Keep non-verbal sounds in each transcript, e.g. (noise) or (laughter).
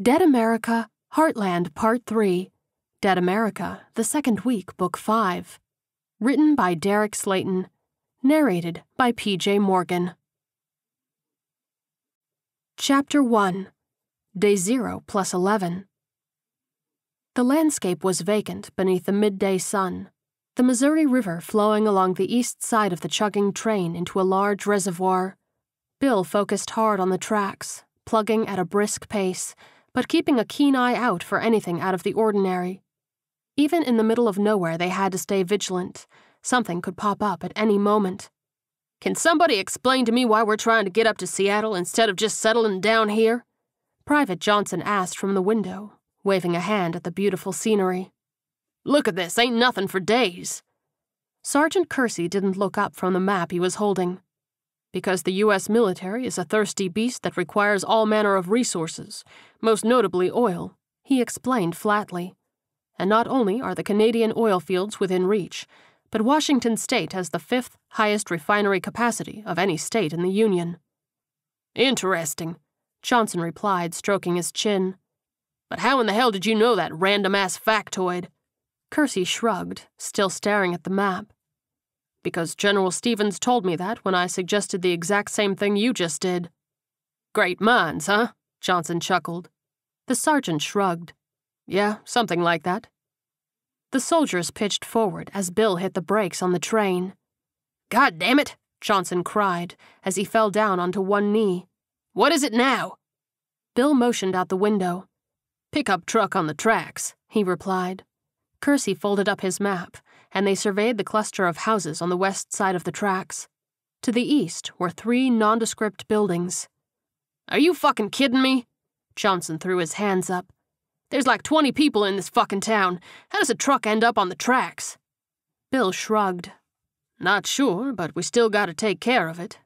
Dead America, Heartland Part 3, Dead America, The Second Week, Book 5. Written by Derek Slaton. Narrated by P.J. Morgan. Chapter 1 Day 0 plus 11. The landscape was vacant beneath the midday sun, the Missouri River flowing along the east side of the chugging train into a large reservoir. Bill focused hard on the tracks, plugging at a brisk pace, but keeping a keen eye out for anything out of the ordinary. Even in the middle of nowhere, they had to stay vigilant. Something could pop up at any moment. Can somebody explain to me why we're trying to get up to Seattle instead of just settling down here? Private Johnson asked from the window, waving a hand at the beautiful scenery. Look at this, ain't nothing for days. Sergeant Kersey didn't look up from the map he was holding. Because the U.S. military is a thirsty beast that requires all manner of resources, most notably oil, he explained flatly. And not only are the Canadian oil fields within reach, but Washington state has the fifth highest refinery capacity of any state in the Union. Interesting, Johnson replied, stroking his chin. But how in the hell did you know that random ass factoid? Kersey shrugged, still staring at the map. Because General Stevens told me that when I suggested the exact same thing you just did. Great minds, huh? Johnson chuckled. The sergeant shrugged. Yeah, something like that. The soldiers pitched forward as Bill hit the brakes on the train. God damn it, Johnson cried as he fell down onto one knee. What is it now? Bill motioned out the window. Pickup truck on the tracks, he replied. Kersey folded up his map, and they surveyed the cluster of houses on the west side of the tracks. To the east were three nondescript buildings. Are you fucking kidding me? Johnson threw his hands up. There's like 20 people in this fucking town. How does a truck end up on the tracks? Bill shrugged. Not sure, but we still gotta take care of it.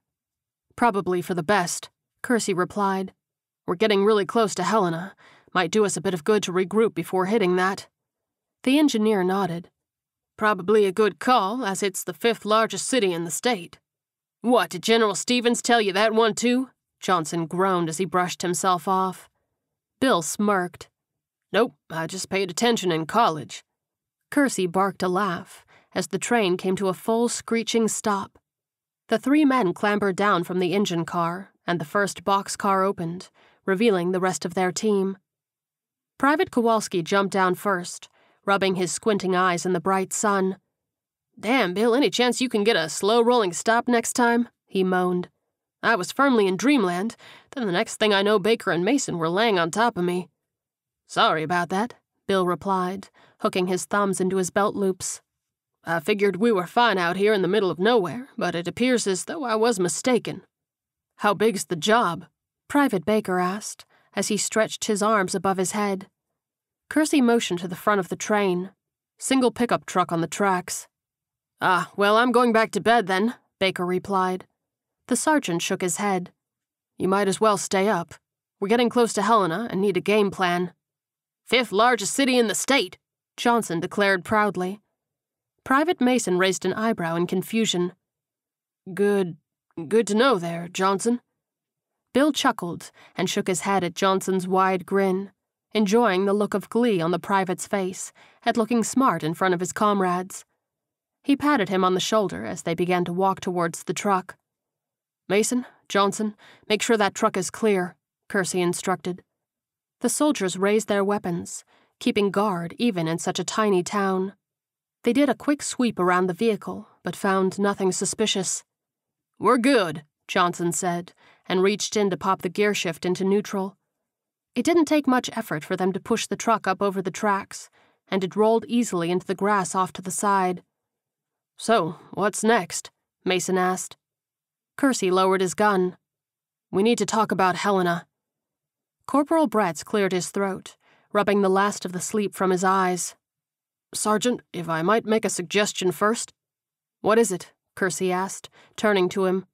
Probably for the best, Kersey replied. We're getting really close to Helena. Might do us a bit of good to regroup before hitting that. The engineer nodded. Probably a good call, as it's the fifth largest city in the state. What, did General Stevens tell you that one too? Johnson groaned as he brushed himself off. Bill smirked. Nope, I just paid attention in college. Kersey barked a laugh as the train came to a full screeching stop. The three men clambered down from the engine car, and the first box car opened, revealing the rest of their team. Private Kowalski jumped down first, rubbing his squinting eyes in the bright sun. Damn, Bill, any chance you can get a slow rolling stop next time? he moaned. I was firmly in dreamland, then the next thing I know, Baker and Mason were laying on top of me. Sorry about that, Bill replied, hooking his thumbs into his belt loops. I figured we were fine out here in the middle of nowhere, but it appears as though I was mistaken. How big's the job? Private Baker asked, as he stretched his arms above his head. Kersey motioned to the front of the train. Single pickup truck on the tracks. Ah, well, I'm going back to bed then, Baker replied. The sergeant shook his head. You might as well stay up. We're getting close to Helena and need a game plan. Fifth largest city in the state, Johnson declared proudly. Private Mason raised an eyebrow in confusion. Good, good to know there, Johnson. Bill chuckled and shook his head at Johnson's wide grin, enjoying the look of glee on the private's face at looking smart in front of his comrades. He patted him on the shoulder as they began to walk towards the truck. Mason, Johnson, make sure that truck is clear, Kersey instructed. The soldiers raised their weapons, keeping guard even in such a tiny town. They did a quick sweep around the vehicle, but found nothing suspicious. We're good, Johnson said, and reached in to pop the gear shift into neutral. It didn't take much effort for them to push the truck up over the tracks, and it rolled easily into the grass off to the side. So, what's next? Mason asked. Kersey lowered his gun. We need to talk about Helena. Corporal Bretz cleared his throat, rubbing the last of the sleep from his eyes. Sergeant, if I might make a suggestion first. What is it? Kersey asked, turning to him.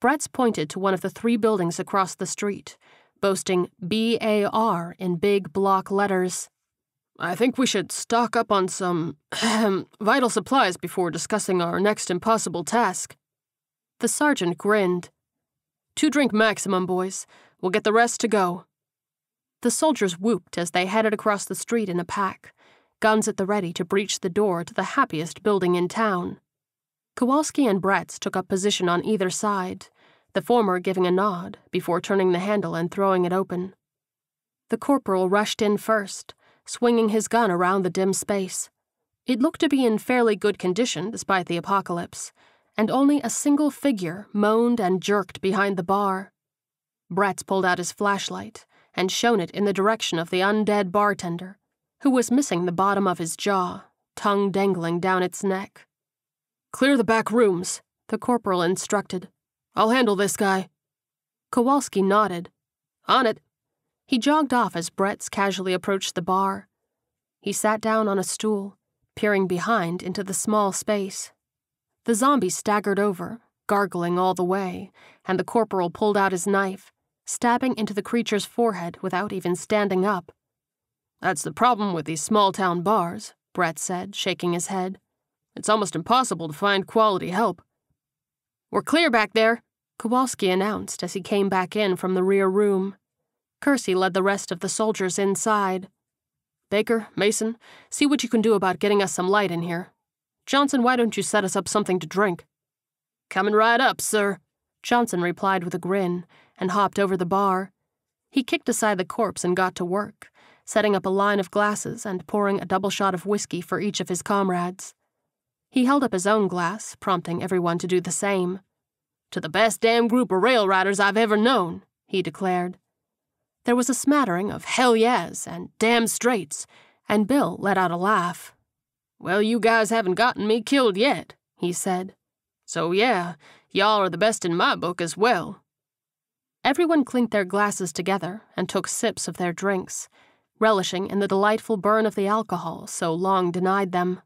Bretz pointed to one of the three buildings across the street, boasting BAR in big block letters. I think we should stock up on some (clears throat) vital supplies before discussing our next impossible task. The sergeant grinned. Two drink maximum, boys. We'll get the rest to go. The soldiers whooped as they headed across the street in a pack, guns at the ready to breach the door to the happiest building in town. Kowalski and Bretz took up position on either side, the former giving a nod before turning the handle and throwing it open. The corporal rushed in first, swinging his gun around the dim space. It looked to be in fairly good condition despite the apocalypse, and only a single figure moaned and jerked behind the bar. Bretz pulled out his flashlight and shone it in the direction of the undead bartender, who was missing the bottom of his jaw, tongue dangling down its neck. Clear the back rooms, the corporal instructed. I'll handle this guy. Kowalski nodded. On it. He jogged off as Bretz casually approached the bar. He sat down on a stool, peering behind into the small space. The zombie staggered over, gargling all the way, and the corporal pulled out his knife, stabbing into the creature's forehead without even standing up. That's the problem with these small town bars, Bretz said, shaking his head. It's almost impossible to find quality help. We're clear back there, Kowalski announced as he came back in from the rear room. Kersey led the rest of the soldiers inside. Baker, Mason, see what you can do about getting us some light in here. Johnson, why don't you set us up something to drink? Coming right up, sir, Johnson replied with a grin and hopped over the bar. He kicked aside the corpse and got to work, setting up a line of glasses and pouring a double shot of whiskey for each of his comrades. He held up his own glass, prompting everyone to do the same. To the best damn group of rail riders I've ever known, he declared. There was a smattering of hell yes and damn straights, and Bill let out a laugh. Well, you guys haven't gotten me killed yet, he said. So yeah, y'all are the best in my book as well. Everyone clinked their glasses together and took sips of their drinks, relishing in the delightful burn of the alcohol so long denied them.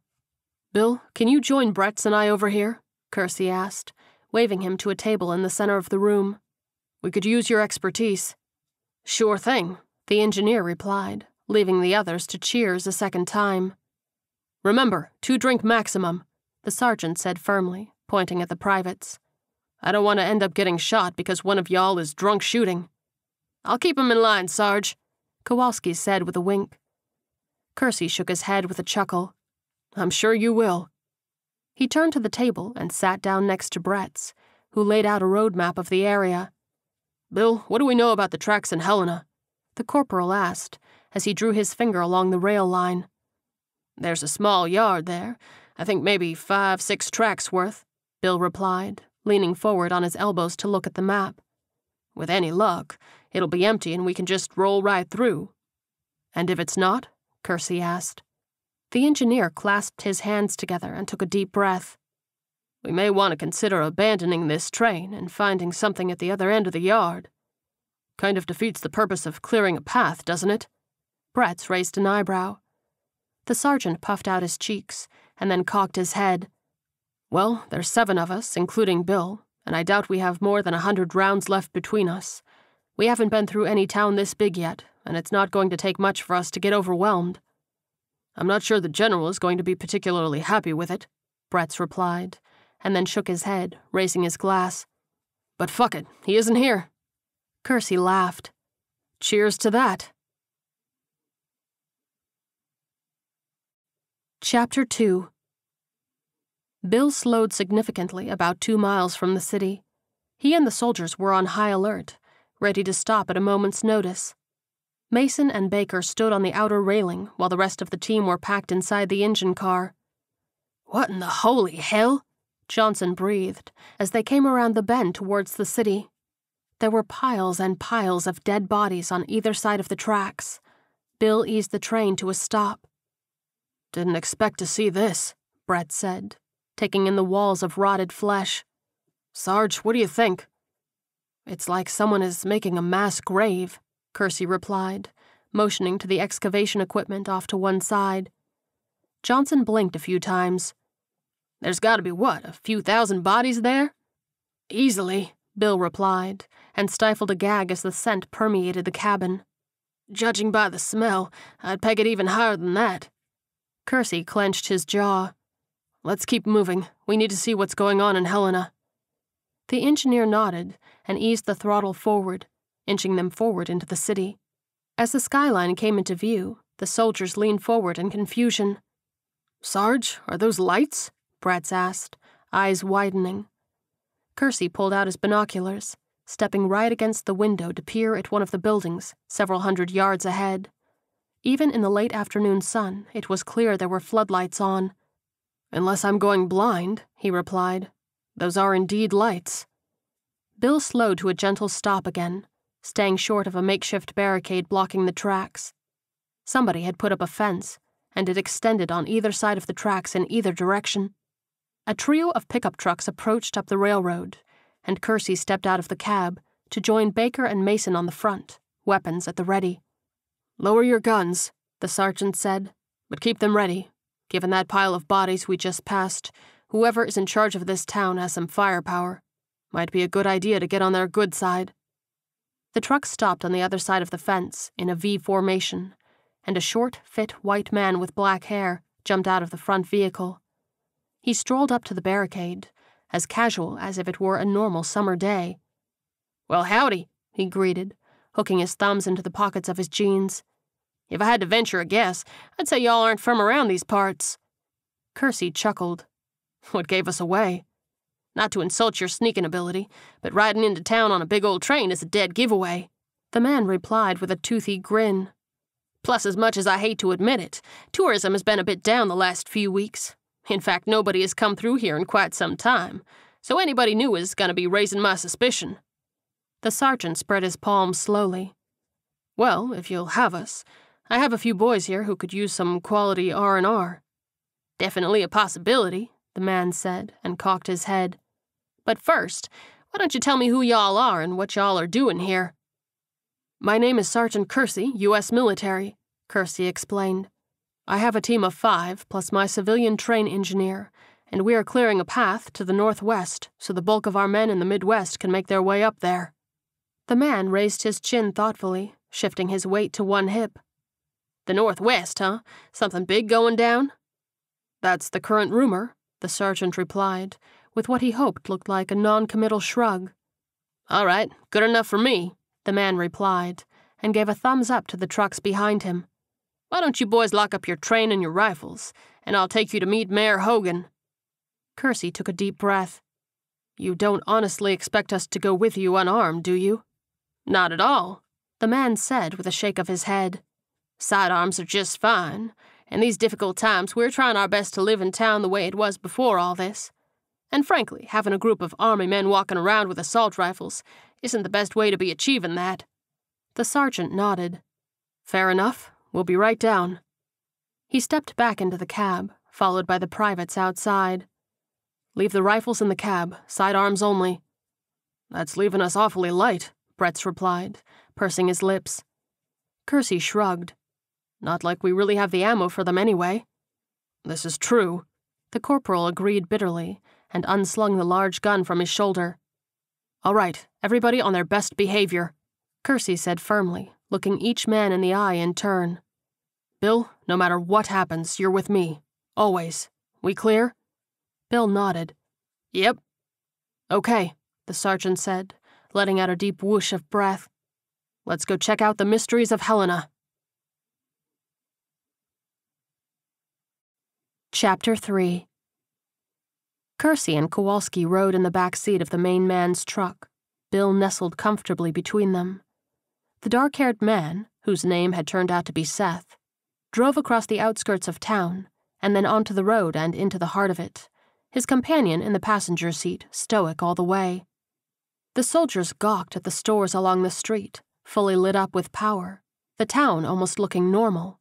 Bill, can you join Bretz and I over here? Kersey asked, waving him to a table in the center of the room. We could use your expertise. Sure thing, the engineer replied, leaving the others to cheers a second time. Remember, two drink maximum, the sergeant said firmly, pointing at the privates. I don't want to end up getting shot because one of y'all is drunk shooting. I'll keep him in line, Sarge, Kowalski said with a wink. Kersey shook his head with a chuckle. I'm sure you will. He turned to the table and sat down next to Bretz, who laid out a road map of the area. Bill, what do we know about the tracks in Helena? The corporal asked, as he drew his finger along the rail line. There's a small yard there. I think maybe five, six tracks worth, Bill replied, leaning forward on his elbows to look at the map. With any luck, it'll be empty and we can just roll right through. And if it's not? Kersey asked. The engineer clasped his hands together and took a deep breath. We may want to consider abandoning this train and finding something at the other end of the yard. Kind of defeats the purpose of clearing a path, doesn't it? Bretz raised an eyebrow. The sergeant puffed out his cheeks and then cocked his head. Well, there's seven of us, including Bill, and I doubt we have more than a hundred rounds left between us. We haven't been through any town this big yet, and it's not going to take much for us to get overwhelmed. I'm not sure the general is going to be particularly happy with it, Bretz replied, and then shook his head, raising his glass. But fuck it, he isn't here. Kersey laughed. Cheers to that. Chapter 2 Bill slowed significantly about two miles from the city. He and the soldiers were on high alert, ready to stop at a moment's notice. Mason and Baker stood on the outer railing while the rest of the team were packed inside the engine car. What in the holy hell? Johnson breathed as they came around the bend towards the city. There were piles and piles of dead bodies on either side of the tracks. Bill eased the train to a stop. Didn't expect to see this, Bretz said, taking in the walls of rotted flesh. Sarge, what do you think? It's like someone is making a mass grave, Kersey replied, motioning to the excavation equipment off to one side. Johnson blinked a few times. There's got to be what, a few thousand bodies there? Easily, Bill replied, and stifled a gag as the scent permeated the cabin. Judging by the smell, I'd peg it even higher than that. Kersey clenched his jaw. Let's keep moving. We need to see what's going on in Helena. The engineer nodded and eased the throttle forward, inching them forward into the city. As the skyline came into view, the soldiers leaned forward in confusion. Sarge, are those lights? Bretz asked, eyes widening. Kersey pulled out his binoculars, stepping right against the window to peer at one of the buildings several hundred yards ahead. Even in the late afternoon sun, it was clear there were floodlights on. Unless I'm going blind, he replied. Those are indeed lights. Bill slowed to a gentle stop again, staying short of a makeshift barricade blocking the tracks. Somebody had put up a fence, and it extended on either side of the tracks in either direction. A trio of pickup trucks approached up the railroad, and Kersey stepped out of the cab to join Baker and Mason on the front, weapons at the ready. Lower your guns, the sergeant said, but keep them ready. Given that pile of bodies we just passed, whoever is in charge of this town has some firepower. Might be a good idea to get on their good side. The truck stopped on the other side of the fence in a V formation, and a short, fit white man with black hair jumped out of the front vehicle. He strolled up to the barricade, as casual as if it were a normal summer day. Well, howdy, he greeted, hooking his thumbs into the pockets of his jeans. If I had to venture a guess, I'd say y'all aren't from around these parts. Kersey chuckled. What gave us away? Not to insult your sneaking ability, but riding into town on a big old train is a dead giveaway. The man replied with a toothy grin. Plus, as much as I hate to admit it, tourism has been a bit down the last few weeks. In fact, nobody has come through here in quite some time, so anybody new is going to be raising my suspicion. The sergeant spread his palms slowly. Well, if you'll have us, I have a few boys here who could use some quality R&R. Definitely a possibility, the man said, and cocked his head. But first, why don't you tell me who y'all are and what y'all are doing here? My name is Sergeant Kersey, U.S. military, Kersey explained. I have a team of five, plus my civilian train engineer, and we are clearing a path to the northwest so the bulk of our men in the Midwest can make their way up there. The man raised his chin thoughtfully, shifting his weight to one hip. The Northwest, huh? Something big going down? That's the current rumor, the sergeant replied, with what he hoped looked like a non-committal shrug. All right, good enough for me the man replied, and gave a thumbs up to the trucks behind him. Why don't you boys lock up your train and your rifles, and I'll take you to meet Mayor Hogan? Kersey took a deep breath. You don't honestly expect us to go with you unarmed, do you? Not at all, the man said with a shake of his head. Sidearms are just fine. In these difficult times, we're trying our best to live in town the way it was before all this. And frankly, having a group of army men walking around with assault rifles isn't the best way to be achieving that. The sergeant nodded. Fair enough. We'll be right down. He stepped back into the cab, followed by the privates outside. Leave the rifles in the cab, sidearms only. That's leaving us awfully light, Bretz replied, pursing his lips. Kersey shrugged. Not like we really have the ammo for them anyway. This is true. The corporal agreed bitterly and unslung the large gun from his shoulder. All right, everybody on their best behavior, Kersey said firmly, looking each man in the eye in turn. Bill, no matter what happens, you're with me. Always. We clear? Bill nodded. Yep. Okay, the sergeant said, letting out a deep whoosh of breath. Let's go check out the mysteries of Helena. Chapter 3 Kersey and Kowalski rode in the back seat of the main man's truck, Bill nestled comfortably between them. The dark haired man, whose name had turned out to be Seth, drove across the outskirts of town and then onto the road and into the heart of it, his companion in the passenger seat, stoic all the way. The soldiers gawked at the stores along the street, fully lit up with power, the town almost looking normal.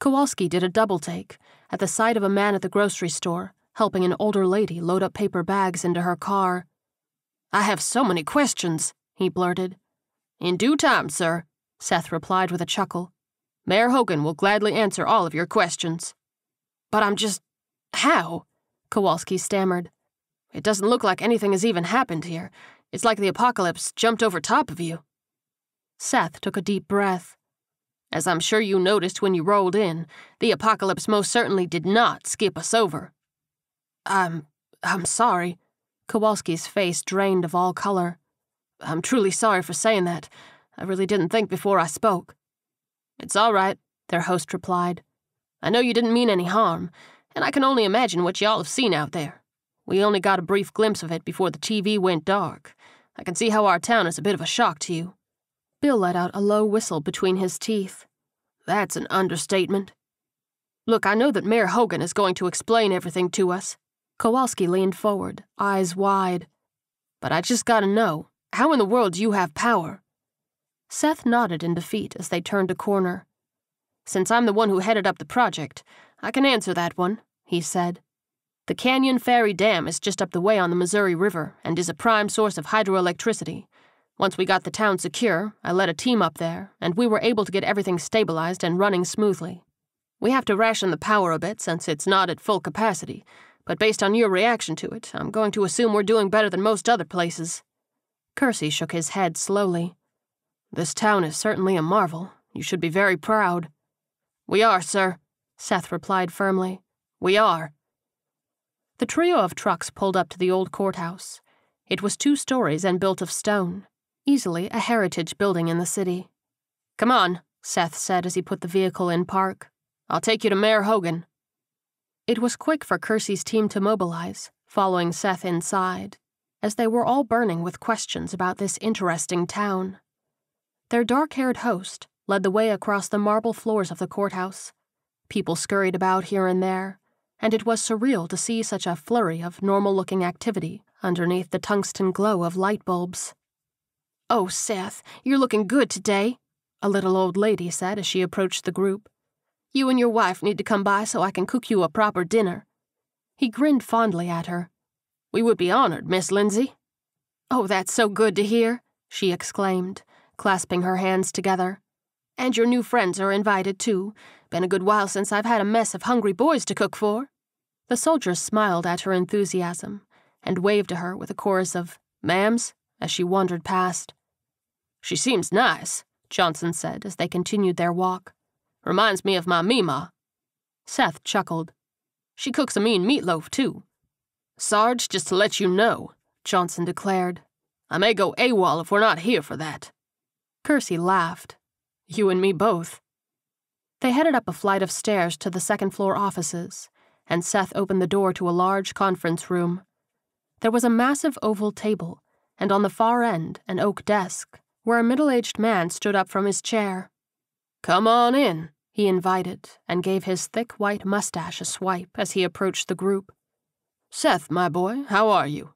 Kowalski did a double take at the sight of a man at the grocery store helping an older lady load up paper bags into her car. I have so many questions, he blurted. In due time, sir, Seth replied with a chuckle. Mayor Hogan will gladly answer all of your questions. But I'm just. How? Kowalski stammered. It doesn't look like anything has even happened here. It's like the apocalypse jumped over top of you. Seth took a deep breath. As I'm sure you noticed when you rolled in, the apocalypse most certainly did not skip us over. I'm. I'm sorry. Kowalski's face drained of all color. I'm truly sorry for saying that. I really didn't think before I spoke. It's all right, their host replied. I know you didn't mean any harm, and I can only imagine what y'all have seen out there. We only got a brief glimpse of it before the TV went dark. I can see how our town is a bit of a shock to you. Bill let out a low whistle between his teeth. That's an understatement. Look, I know that Mayor Hogan is going to explain everything to us. Kowalski leaned forward, eyes wide. But I just gotta know how in the world do you have power? Seth nodded in defeat as they turned a corner. Since I'm the one who headed up the project, I can answer that one, he said. The Canyon Ferry Dam is just up the way on the Missouri River and is a prime source of hydroelectricity. Once we got the town secure, I led a team up there, and we were able to get everything stabilized and running smoothly. We have to ration the power a bit since it's not at full capacity, but based on your reaction to it, I'm going to assume we're doing better than most other places. Kersey shook his head slowly. This town is certainly a marvel. You should be very proud. We are, sir, Seth replied firmly. We are. The trio of trucks pulled up to the old courthouse. It was two stories and built of stone, easily a heritage building in the city. Come on, Seth said as he put the vehicle in park. I'll take you to Mayor Hogan. It was quick for Kersey's team to mobilize, following Seth inside, as they were all burning with questions about this interesting town. Their dark haired host led the way across the marble floors of the courthouse. People scurried about here and there, and it was surreal to see such a flurry of normal looking activity underneath the tungsten glow of light bulbs. Oh, Seth, you're looking good today, a little old lady said as she approached the group. You and your wife need to come by so I can cook you a proper dinner. He grinned fondly at her. We would be honored, Miss Lindsay. Oh, that's so good to hear, she exclaimed, clasping her hands together. And your new friends are invited, too. Been a good while since I've had a mess of hungry boys to cook for. The soldiers smiled at her enthusiasm and waved to her with a chorus of ma'ams as she wandered past. She seems nice, Johnson said as they continued their walk. Reminds me of my Mima. Seth chuckled. She cooks a mean meatloaf, too. Sarge, just to let you know, Johnson declared. I may go AWOL if we're not here for that. Kersey laughed. You and me both. They headed up a flight of stairs to the second floor offices, and Seth opened the door to a large conference room. There was a massive oval table, and on the far end, an oak desk, where a middle aged man stood up from his chair. Come on in, he invited, and gave his thick white mustache a swipe as he approached the group. Seth, my boy, how are you?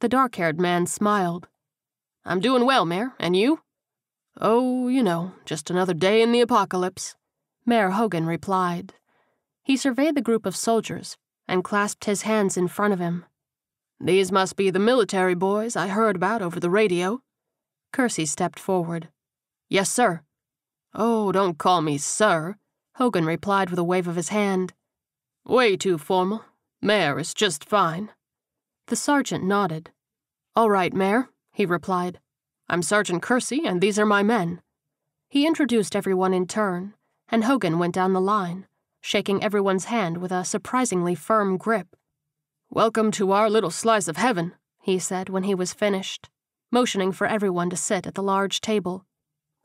The dark haired man smiled. I'm doing well, Mayor, and you? Oh, you know, just another day in the apocalypse, Mayor Hogan replied. He surveyed the group of soldiers and clasped his hands in front of him. These must be the military boys I heard about over the radio. Kersey stepped forward. Yes, sir. Oh, don't call me sir, Hogan replied with a wave of his hand. Way too formal. Mayor is just fine. The sergeant nodded. All right, Mayor, he replied. I'm Sergeant Kersey, and these are my men. He introduced everyone in turn, and Hogan went down the line, shaking everyone's hand with a surprisingly firm grip. Welcome to our little slice of heaven, he said when he was finished, motioning for everyone to sit at the large table.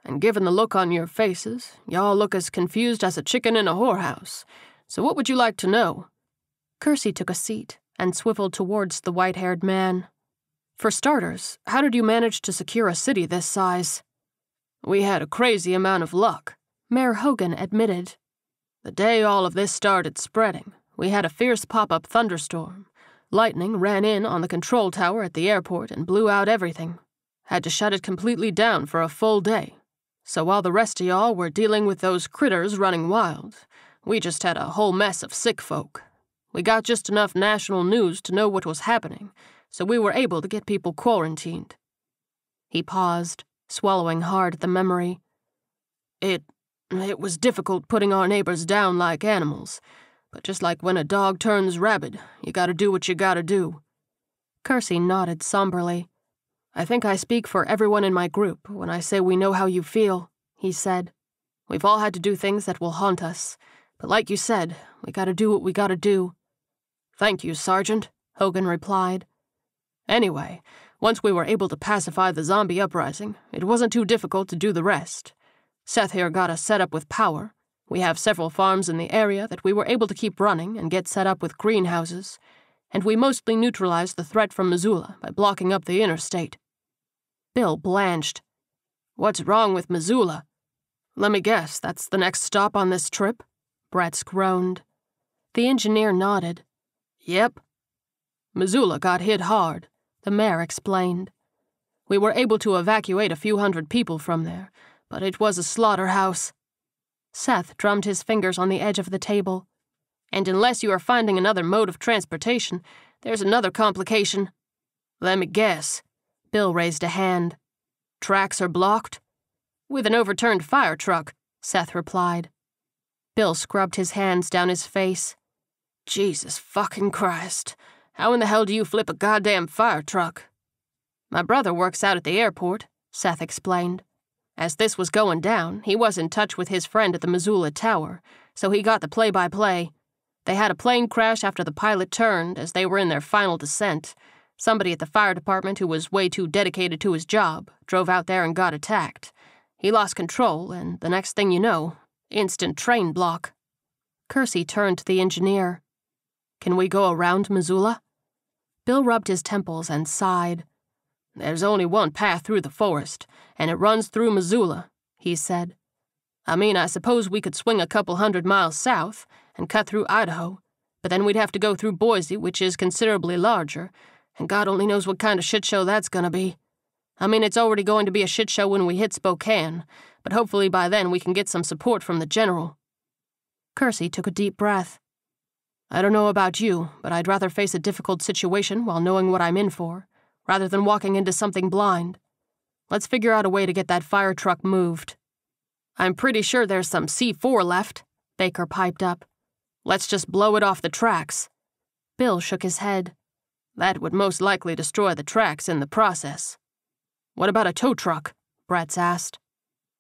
And given the look on your faces, y'all look as confused as a chicken in a whorehouse. So what would you like to know? Kersey took a seat and swiveled towards the white haired man. For starters, how did you manage to secure a city this size? We had a crazy amount of luck, Mayor Hogan admitted. The day all of this started spreading, we had a fierce pop up thunderstorm. Lightning ran in on the control tower at the airport and blew out everything. Had to shut it completely down for a full day. So while the rest of y'all were dealing with those critters running wild, we just had a whole mess of sick folk. We got just enough national news to know what was happening, so we were able to get people quarantined. He paused, swallowing hard at the memory. It. it was difficult putting our neighbors down like animals, but just like when a dog turns rabid, you gotta do what you gotta do. Kersey nodded somberly. I think I speak for everyone in my group when I say we know how you feel, he said. We've all had to do things that will haunt us, but like you said, we gotta do what we gotta do. Thank you, Sergeant, Hogan replied. Anyway, once we were able to pacify the zombie uprising, it wasn't too difficult to do the rest. Seth here got us set up with power. We have several farms in the area that we were able to keep running and get set up with greenhouses, and we mostly neutralized the threat from Missoula by blocking up the interstate. Bill blanched. What's wrong with Missoula? Let me guess, that's the next stop on this trip? Bretz groaned. The engineer nodded. Yep. Missoula got hit hard, the mayor explained. We were able to evacuate a few hundred people from there, but it was a slaughterhouse. Seth drummed his fingers on the edge of the table. And unless you are finding another mode of transportation, there's another complication. Let me guess. Bill raised a hand. Tracks are blocked? With an overturned fire truck, Seth replied. Bill scrubbed his hands down his face. Jesus fucking Christ. How in the hell do you flip a goddamn fire truck? My brother works out at the airport, Seth explained. As this was going down, he was in touch with his friend at the Missoula Tower, so he got the play by play. They had a plane crash after the pilot turned as they were in their final descent. Somebody at the fire department who was way too dedicated to his job drove out there and got attacked. He lost control, and the next thing you know, instant train block. Kersey turned to the engineer. Can we go around Missoula? Bill rubbed his temples and sighed. There's only one path through the forest, and it runs through Missoula, he said. I mean, I suppose we could swing a couple hundred miles south and cut through Idaho, but then we'd have to go through Boise, which is considerably larger, and God only knows what kind of shit show that's gonna be. I mean, it's already going to be a shit show when we hit Spokane, but hopefully by then we can get some support from the general. Kersey took a deep breath. I don't know about you, but I'd rather face a difficult situation while knowing what I'm in for rather than walking into something blind. Let's figure out a way to get that fire truck moved. I'm pretty sure there's some C4 left, Baker piped up. Let's just blow it off the tracks. Bill shook his head. That would most likely destroy the tracks in the process. What about a tow truck? Bretz asked.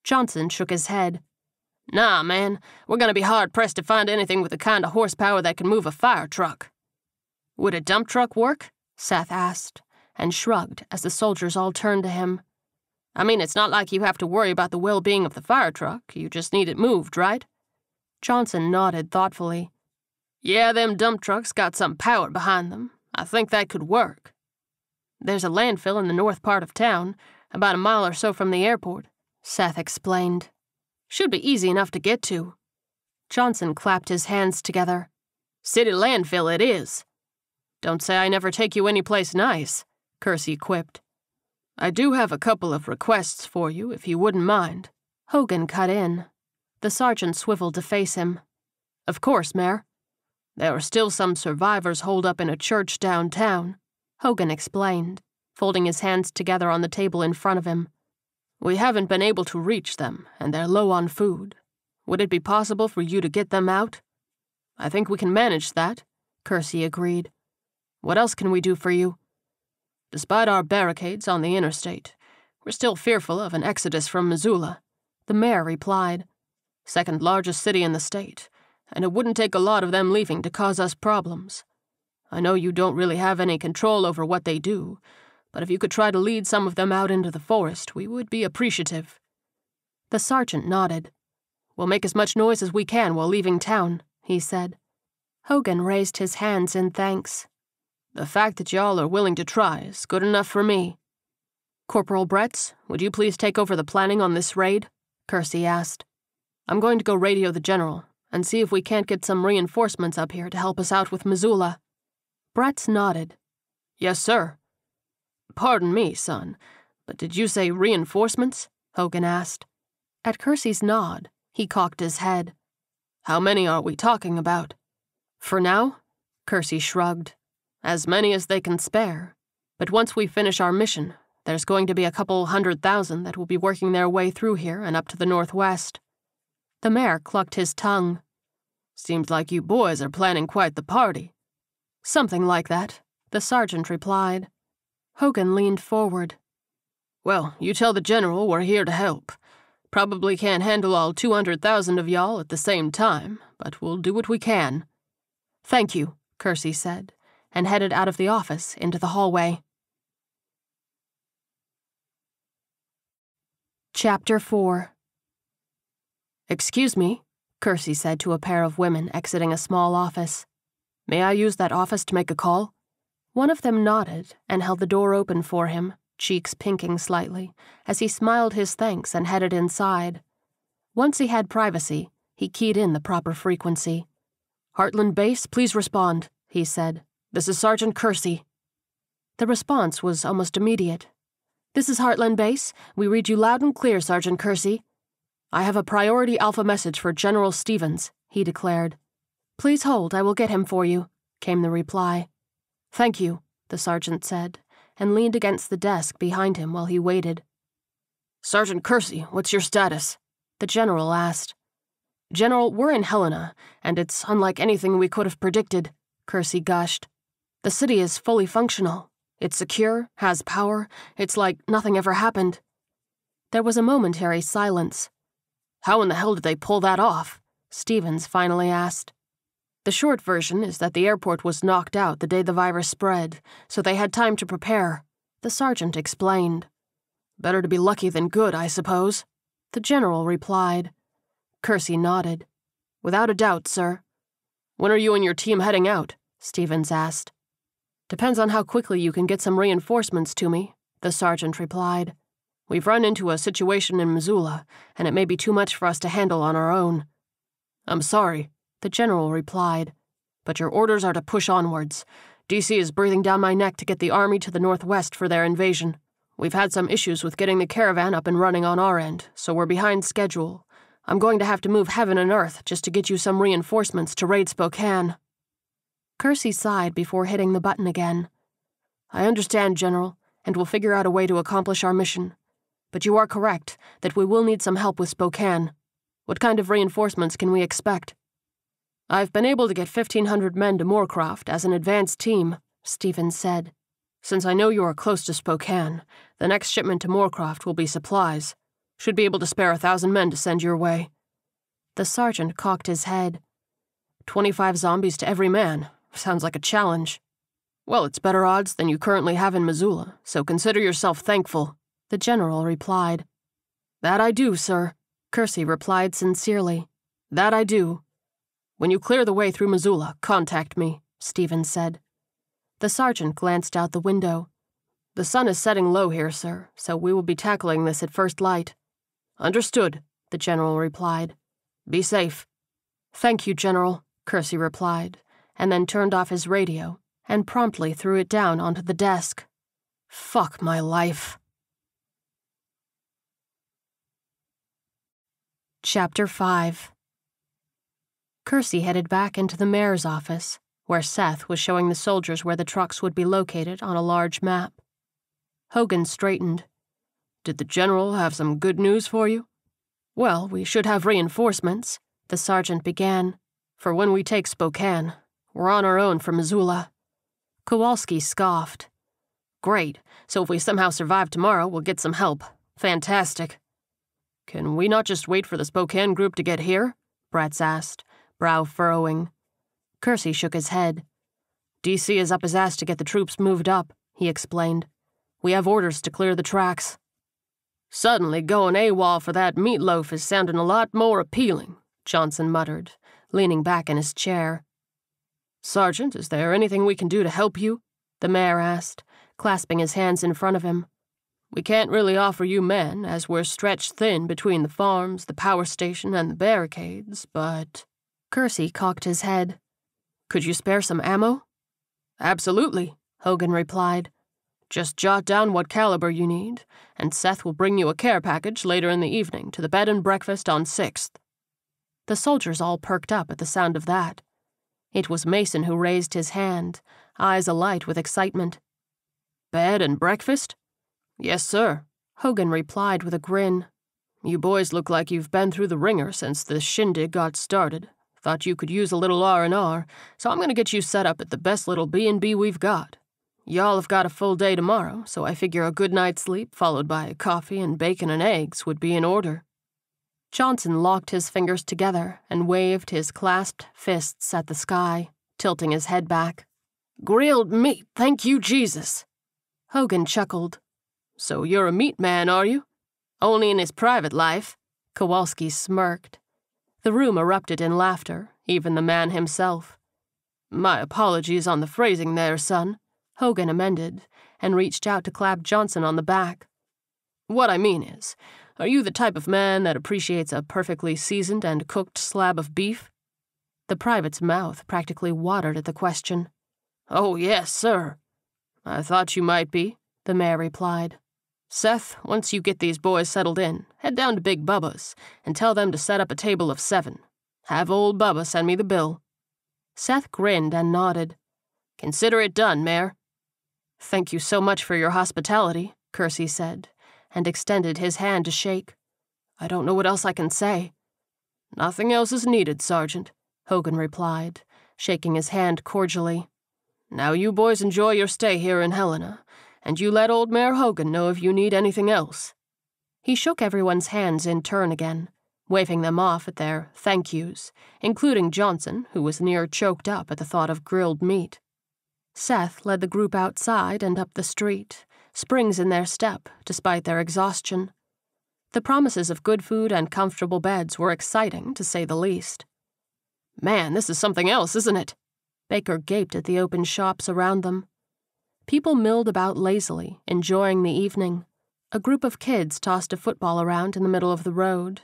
Johnson shook his head. Nah, man, we're gonna be hard pressed to find anything with the kind of horsepower that can move a fire truck. Would a dump truck work? Seth asked and shrugged as the soldiers all turned to him. I mean, it's not like you have to worry about the well being of the fire truck, you just need it moved, right? Johnson nodded thoughtfully. Yeah, them dump trucks got some power behind them. I think that could work. There's a landfill in the north part of town, about a mile or so from the airport, Seth explained. Should be easy enough to get to. Johnson clapped his hands together. City landfill it is. Don't say I never take you any place nice. Kersey quipped. I do have a couple of requests for you, if you wouldn't mind. Hogan cut in. The sergeant swiveled to face him. Of course, Mayor. There are still some survivors holed up in a church downtown, Hogan explained, folding his hands together on the table in front of him. We haven't been able to reach them, and they're low on food. Would it be possible for you to get them out? I think we can manage that, Kersey agreed. What else can we do for you? Despite our barricades on the interstate, we're still fearful of an exodus from Missoula, the mayor replied. Second largest city in the state, and it wouldn't take a lot of them leaving to cause us problems. I know you don't really have any control over what they do, but if you could try to lead some of them out into the forest, we would be appreciative. The sergeant nodded. We'll make as much noise as we can while leaving town, he said. Hogan raised his hands in thanks. The fact that y'all are willing to try is good enough for me. Corporal Bretz, would you please take over the planning on this raid? Kersey asked. I'm going to go radio the general and see if we can't get some reinforcements up here to help us out with Missoula. Bretz nodded. Yes, sir. Pardon me, son, but did you say reinforcements? Hogan asked. At Kersey's nod, he cocked his head. How many are we talking about? For now, Kersey shrugged as many as they can spare. But once we finish our mission, there's going to be a couple hundred thousand that will be working their way through here and up to the northwest. The mayor clucked his tongue. Seems like you boys are planning quite the party. Something like that, the sergeant replied. Hogan leaned forward. Well, you tell the general we're here to help. Probably can't handle all 200,000 of y'all at the same time, but we'll do what we can. Thank you, Kersey said, and headed out of the office into the hallway. Chapter 4 Excuse me, Kersey said to a pair of women exiting a small office. May I use that office to make a call? One of them nodded and held the door open for him, cheeks pinking slightly, as he smiled his thanks and headed inside. Once he had privacy, he keyed in the proper frequency. Heartland Base, please respond, he said. This is Sergeant Kersey. The response was almost immediate. This is Heartland Base. We read you loud and clear, Sergeant Kersey. I have a priority alpha message for General Stevens, he declared. Please hold, I will get him for you, came the reply. Thank you, the sergeant said, and leaned against the desk behind him while he waited. Sergeant Kersey, what's your status? The general asked. General, we're in Helena, and it's unlike anything we could have predicted, Kersey gushed. The city is fully functional. It's secure, has power, it's like nothing ever happened. There was a momentary silence. How in the hell did they pull that off? Stevens finally asked. The short version is that the airport was knocked out the day the virus spread, so they had time to prepare, the sergeant explained. Better to be lucky than good, I suppose, the general replied. Kersey nodded. Without a doubt, sir. When are you and your team heading out? Stevens asked. Depends on how quickly you can get some reinforcements to me, the sergeant replied. We've run into a situation in Missoula, and it may be too much for us to handle on our own. I'm sorry, the general replied. But your orders are to push onwards. DC is breathing down my neck to get the army to the northwest for their invasion. We've had some issues with getting the caravan up and running on our end, so we're behind schedule. I'm going to have to move heaven and earth just to get you some reinforcements to raid Spokane. Kersey sighed before hitting the button again. I understand, General, and we'll figure out a way to accomplish our mission. But you are correct that we will need some help with Spokane. What kind of reinforcements can we expect? I've been able to get 1,500 men to Moorcroft as an advance team, Stevens said. Since I know you are close to Spokane, the next shipment to Moorcroft will be supplies. Should be able to spare a thousand men to send your way. The sergeant cocked his head. 25 zombies to every man. Sounds like a challenge. Well, it's better odds than you currently have in Missoula, so consider yourself thankful, the general replied. That I do, sir, Kersey replied sincerely. That I do. When you clear the way through Missoula, contact me, Stevens said. The sergeant glanced out the window. The sun is setting low here, sir, so we will be tackling this at first light. Understood, the general replied. Be safe. Thank you, General, Kersey replied, and then turned off his radio and promptly threw it down onto the desk. Fuck my life. Chapter 5 Kersey headed back into the mayor's office, where Seth was showing the soldiers where the trucks would be located on a large map. Hogan straightened. Did the general have some good news for you? Well, we should have reinforcements, the sergeant began. For when we take Spokane, we're on our own from Missoula. Kowalski scoffed. Great, so if we somehow survive tomorrow, we'll get some help. Fantastic. Can we not just wait for the Spokane group to get here? Bretz asked brow furrowing. Kersey shook his head. DC is up his ass to get the troops moved up, he explained. We have orders to clear the tracks. Suddenly, going AWOL for that meatloaf is sounding a lot more appealing, Johnson muttered, leaning back in his chair. Sergeant, is there anything we can do to help you? The mayor asked, clasping his hands in front of him. We can't really offer you men, as we're stretched thin between the farms, the power station, and the barricades, but. Kersey cocked his head. Could you spare some ammo? Absolutely, Hogan replied. Just jot down what caliber you need, and Seth will bring you a care package later in the evening to the bed and breakfast on 6th. The soldiers all perked up at the sound of that. It was Mason who raised his hand, eyes alight with excitement. Bed and breakfast? Yes, sir, Hogan replied with a grin. You boys look like you've been through the ringer since the shindig got started. Thought you could use a little R&R, so I'm going to get you set up at the best little B&B we've got. Y'all have got a full day tomorrow, so I figure a good night's sleep followed by a coffee and bacon and eggs would be in order. Johnson locked his fingers together and waved his clasped fists at the sky, tilting his head back. Grilled meat, thank you, Jesus. Hogan chuckled. So you're a meat man, are you? Only in his private life. Kowalski smirked. The room erupted in laughter, even the man himself. My apologies on the phrasing there, son, Hogan amended, and reached out to clap Johnson on the back. What I mean is, are you the type of man that appreciates a perfectly seasoned and cooked slab of beef? The private's mouth practically watered at the question. Oh, yes, sir. I thought you might be, the mayor replied. Seth, once you get these boys settled in, head down to Big Bubba's and tell them to set up a table of seven. Have old Bubba send me the bill. Seth grinned and nodded. Consider it done, Mayor. Thank you so much for your hospitality, Kersey said, and extended his hand to shake. I don't know what else I can say. Nothing else is needed, Sergeant, Hogan replied, shaking his hand cordially. Now you boys enjoy your stay here in Helena, and you let old Mayor Hogan know if you need anything else. He shook everyone's hands in turn again, waving them off at their thank yous, including Johnson, who was near choked up at the thought of grilled meat. Seth led the group outside and up the street, springs in their step, despite their exhaustion. The promises of good food and comfortable beds were exciting, to say the least. Man, this is something else, isn't it? Baker gaped at the open shops around them. People milled about lazily, enjoying the evening. A group of kids tossed a football around in the middle of the road,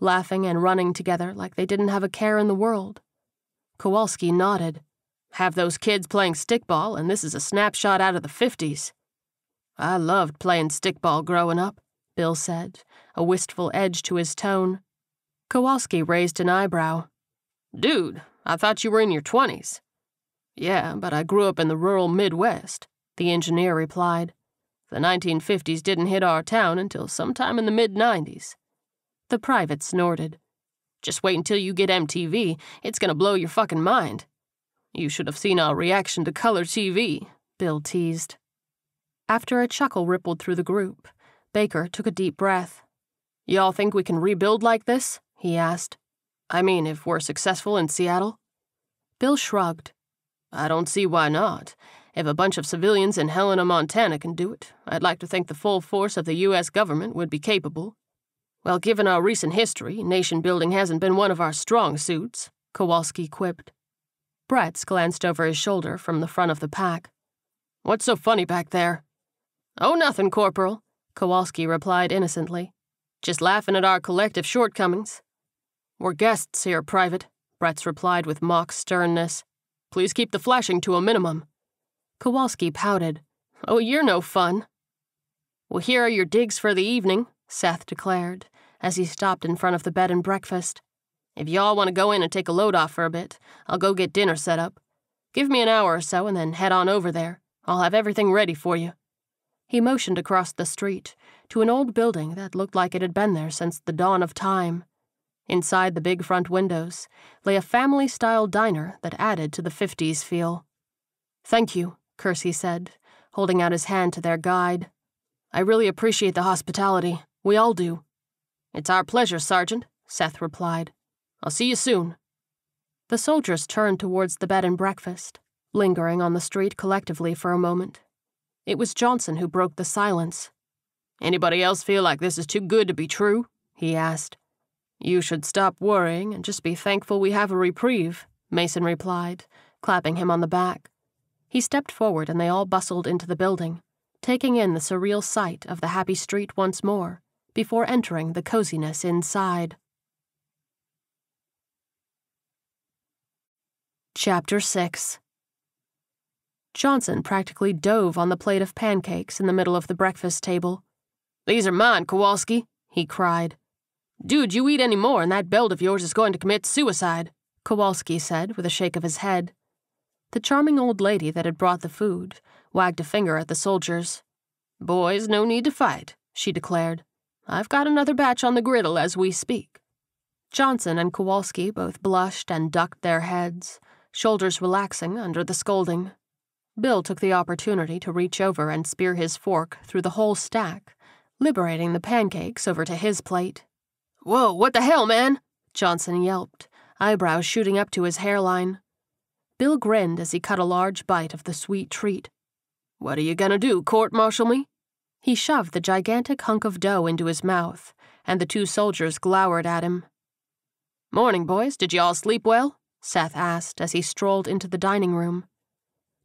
laughing and running together like they didn't have a care in the world. Kowalski nodded. Have those kids playing stickball, and this is a snapshot out of the 50s. I loved playing stickball growing up, Bill said, a wistful edge to his tone. Kowalski raised an eyebrow. Dude, I thought you were in your 20s. Yeah, but I grew up in the rural Midwest, the engineer replied. The 1950s didn't hit our town until sometime in the mid 90s. The private snorted. Just wait until you get MTV, it's gonna blow your fucking mind. You should have seen our reaction to color TV, Bill teased. After a chuckle rippled through the group, Baker took a deep breath. Y'all think we can rebuild like this? he asked. I mean, if we're successful in Seattle? Bill shrugged. I don't see why not. If a bunch of civilians in Helena, Montana can do it, I'd like to think the full force of the U.S. government would be capable. Well, given our recent history, nation building hasn't been one of our strong suits, Kowalski quipped. Bretz glanced over his shoulder from the front of the pack. What's so funny back there? Oh, nothing, Corporal, Kowalski replied innocently. Just laughing at our collective shortcomings. We're guests here, Private, Bretz replied with mock sternness. Please keep the flashing to a minimum. Kowalski pouted. Oh, you're no fun. Well, here are your digs for the evening, Seth declared, as he stopped in front of the bed and breakfast. If y'all want to go in and take a load off for a bit, I'll go get dinner set up. Give me an hour or so and then head on over there. I'll have everything ready for you. He motioned across the street to an old building that looked like it had been there since the dawn of time. Inside the big front windows lay a family style diner that added to the 50s feel. Thank you, Kersey said, holding out his hand to their guide. I really appreciate the hospitality. We all do. It's our pleasure, Sergeant, Seth replied. I'll see you soon. The soldiers turned towards the bed and breakfast, lingering on the street collectively for a moment. It was Johnson who broke the silence. Anybody else feel like this is too good to be true? he asked. You should stop worrying and just be thankful we have a reprieve, Mason replied, clapping him on the back. He stepped forward and they all bustled into the building, taking in the surreal sight of the happy street once more, before entering the coziness inside. Chapter 6 Johnson practically dove on the plate of pancakes in the middle of the breakfast table. These are mine, Kowalski, he cried. Dude, you eat any more and that belt of yours is going to commit suicide, Kowalski said with a shake of his head. The charming old lady that had brought the food wagged a finger at the soldiers. Boys, no need to fight, she declared. I've got another batch on the griddle as we speak. Johnson and Kowalski both blushed and ducked their heads shoulders relaxing under the scolding. Bill took the opportunity to reach over and spear his fork through the whole stack, liberating the pancakes over to his plate. Whoa, what the hell, man? Johnson yelped, eyebrows shooting up to his hairline. Bill grinned as he cut a large bite of the sweet treat. What are you gonna do, court martial me? He shoved the gigantic hunk of dough into his mouth, and the two soldiers glowered at him. Morning, boys. Did you all sleep well? Seth asked as he strolled into the dining room.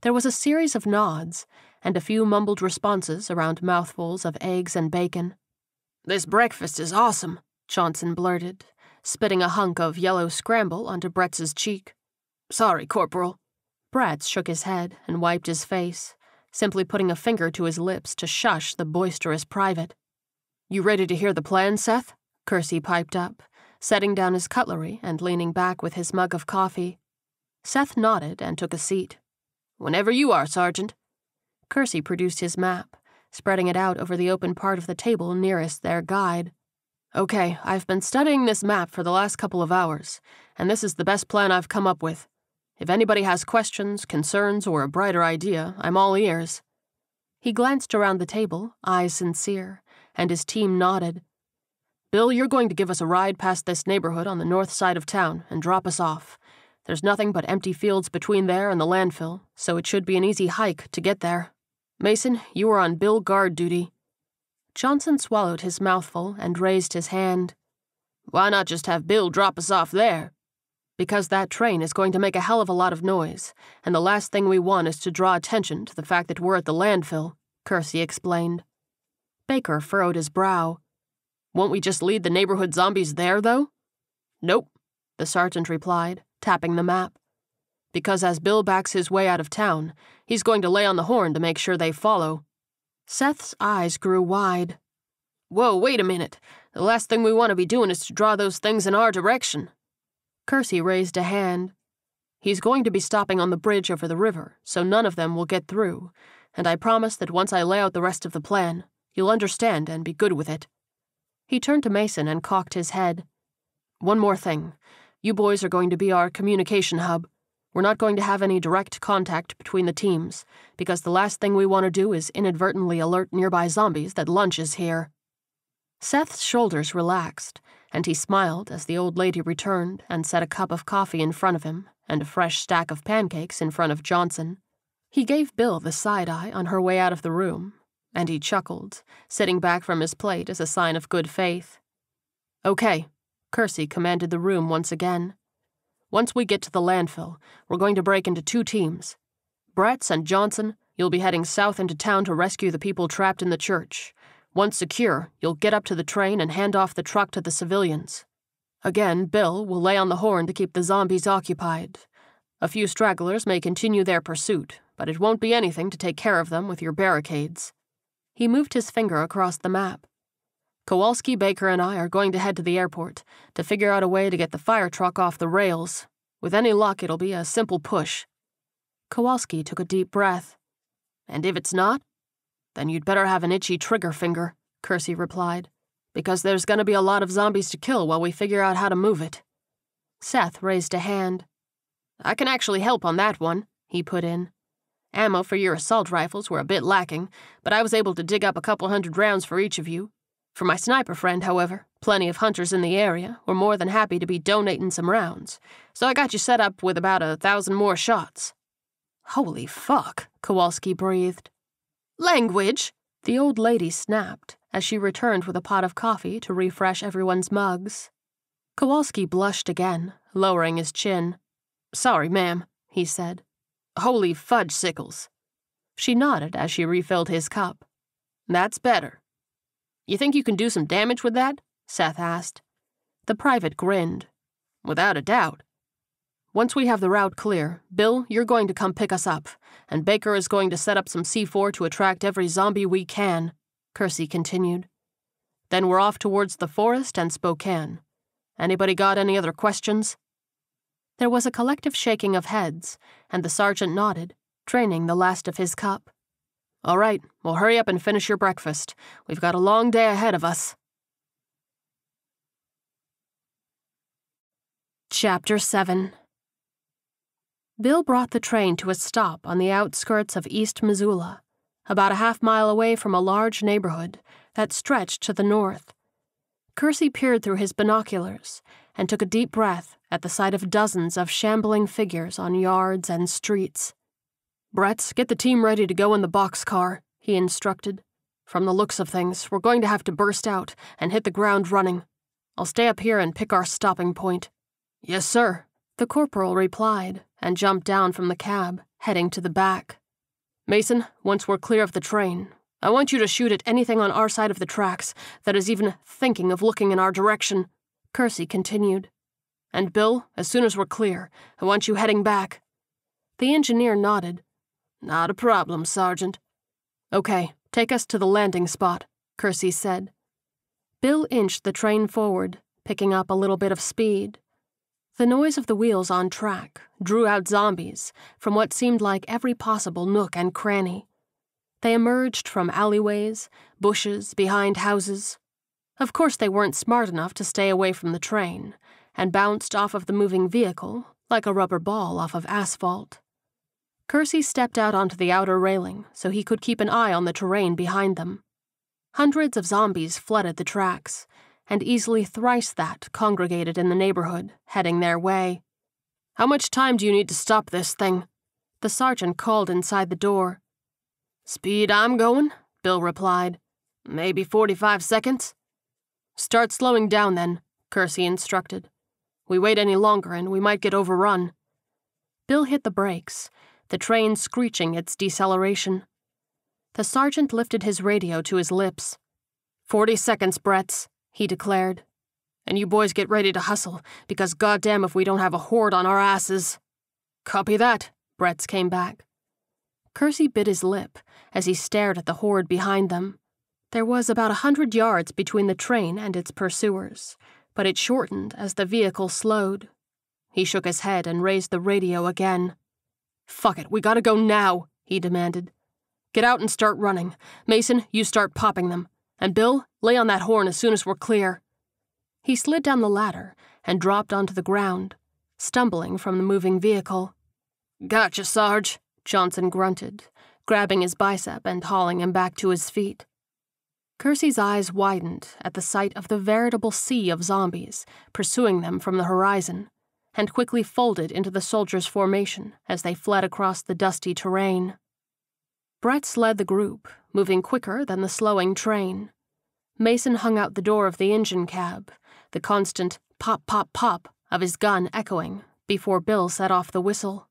There was a series of nods and a few mumbled responses around mouthfuls of eggs and bacon. This breakfast is awesome, Johnson blurted, spitting a hunk of yellow scramble onto Bretz's cheek. Sorry, Corporal. Bretz shook his head and wiped his face, simply putting a finger to his lips to shush the boisterous private. You ready to hear the plan, Seth? Kersey piped up, setting down his cutlery and leaning back with his mug of coffee. Seth nodded and took a seat. Whenever you are, Sergeant. Kersey produced his map, spreading it out over the open part of the table nearest their guide. Okay, I've been studying this map for the last couple of hours, and this is the best plan I've come up with. If anybody has questions, concerns, or a brighter idea, I'm all ears. He glanced around the table, eyes sincere, and his team nodded. Bill, you're going to give us a ride past this neighborhood on the north side of town and drop us off. There's nothing but empty fields between there and the landfill, so it should be an easy hike to get there. Mason, you are on Bill guard duty. Johnson swallowed his mouthful and raised his hand. Why not just have Bill drop us off there? Because that train is going to make a hell of a lot of noise, and the last thing we want is to draw attention to the fact that we're at the landfill, Kersey explained. Baker furrowed his brow. Won't we just lead the neighborhood zombies there, though? Nope, the sergeant replied, tapping the map. Because as Bill backs his way out of town, he's going to lay on the horn to make sure they follow. Seth's eyes grew wide. Whoa, wait a minute. The last thing we want to be doing is to draw those things in our direction. Kersey raised a hand. He's going to be stopping on the bridge over the river, so none of them will get through, and I promise that once I lay out the rest of the plan, you'll understand and be good with it. He turned to Mason and cocked his head. One more thing. You boys are going to be our communication hub. We're not going to have any direct contact between the teams, because the last thing we want to do is inadvertently alert nearby zombies that lunch is here. Seth's shoulders relaxed, and he smiled as the old lady returned and set a cup of coffee in front of him and a fresh stack of pancakes in front of Johnson. He gave Bill the side eye on her way out of the room and he chuckled, sitting back from his plate as a sign of good faith. Okay, Kersey commanded the room once again. Once we get to the landfill, we're going to break into two teams. Bretz and Johnson, you'll be heading south into town to rescue the people trapped in the church. Once secure, you'll get up to the train and hand off the truck to the civilians. Again, Bill will lay on the horn to keep the zombies occupied. A few stragglers may continue their pursuit, but it won't be anything to take care of them with your barricades. He moved his finger across the map. Kowalski, Baker, and I are going to head to the airport to figure out a way to get the fire truck off the rails. With any luck, it'll be a simple push. Kowalski took a deep breath. And if it's not? Then you'd better have an itchy trigger finger, Kersey replied, because there's to be a lot of zombies to kill while we figure out how to move it. Seth raised a hand. I can actually help on that one, he put in. Ammo for your assault rifles were a bit lacking, but I was able to dig up a couple hundred rounds for each of you. For my sniper friend, however, plenty of hunters in the area were more than happy to be donating some rounds, so I got you set up with about a thousand more shots. Holy fuck, Kowalski breathed. Language! The old lady snapped as she returned with a pot of coffee to refresh everyone's mugs. Kowalski blushed again, lowering his chin. Sorry, ma'am, he said. Holy fudge sickles. She nodded as she refilled his cup. That's better. You think you can do some damage with that? Seth asked. The private grinned. Without a doubt. Once we have the route clear, Bill, you're going to come pick us up, and Baker is going to set up some C4 to attract every zombie we can, Kersey continued. Then we're off towards the forest and Spokane. Anybody got any other questions? There was a collective shaking of heads, and the sergeant nodded, draining the last of his cup. All right, well, hurry up and finish your breakfast. We've got a long day ahead of us. Chapter 7 Bill brought the train to a stop on the outskirts of East Missoula, about a half mile away from a large neighborhood that stretched to the north. Kersey peered through his binoculars and took a deep breath at the sight of dozens of shambling figures on yards and streets. Bretz, get the team ready to go in the boxcar, he instructed. From the looks of things, we're going to have to burst out and hit the ground running. I'll stay up here and pick our stopping point. Yes, sir, the corporal replied and jumped down from the cab, heading to the back. Mason, once we're clear of the train, I want you to shoot at anything on our side of the tracks that is even thinking of looking in our direction, Kersey continued. And Bill, as soon as we're clear, I want you heading back. The engineer nodded. Not a problem, Sergeant. Okay, take us to the landing spot, Kersey said. Bill inched the train forward, picking up a little bit of speed. The noise of the wheels on track drew out zombies from what seemed like every possible nook and cranny. They emerged from alleyways, bushes, behind houses. Of course, they weren't smart enough to stay away from the train, and bounced off of the moving vehicle like a rubber ball off of asphalt. Kersey stepped out onto the outer railing so he could keep an eye on the terrain behind them. Hundreds of zombies flooded the tracks, and easily thrice that congregated in the neighborhood, heading their way. How much time do you need to stop this thing? The sergeant called inside the door. Speed I'm going, Bill replied. Maybe 45 seconds. Start slowing down then, Kersey instructed. We wait any longer and we might get overrun. Bill hit the brakes, the train screeching its deceleration. The sergeant lifted his radio to his lips. Forty seconds, Bretz, he declared. And you boys get ready to hustle, because goddamn if we don't have a horde on our asses. Copy that, Bretz came back. Kersey bit his lip as he stared at the horde behind them. There was about a hundred yards between the train and its pursuers, but it shortened as the vehicle slowed. He shook his head and raised the radio again. Fuck it, we gotta go now, he demanded. Get out and start running. Mason, you start popping them. And Bill, lay on that horn as soon as we're clear. He slid down the ladder and dropped onto the ground, stumbling from the moving vehicle. Gotcha, Sarge, Johnson grunted, grabbing his bicep and hauling him back to his feet. Kersey's eyes widened at the sight of the veritable sea of zombies pursuing them from the horizon, and quickly folded into the soldiers' formation as they fled across the dusty terrain. Bretz led the group, moving quicker than the slowing train. Mason hung out the door of the engine cab, the constant pop, pop, pop of his gun echoing before Bill set off the whistle.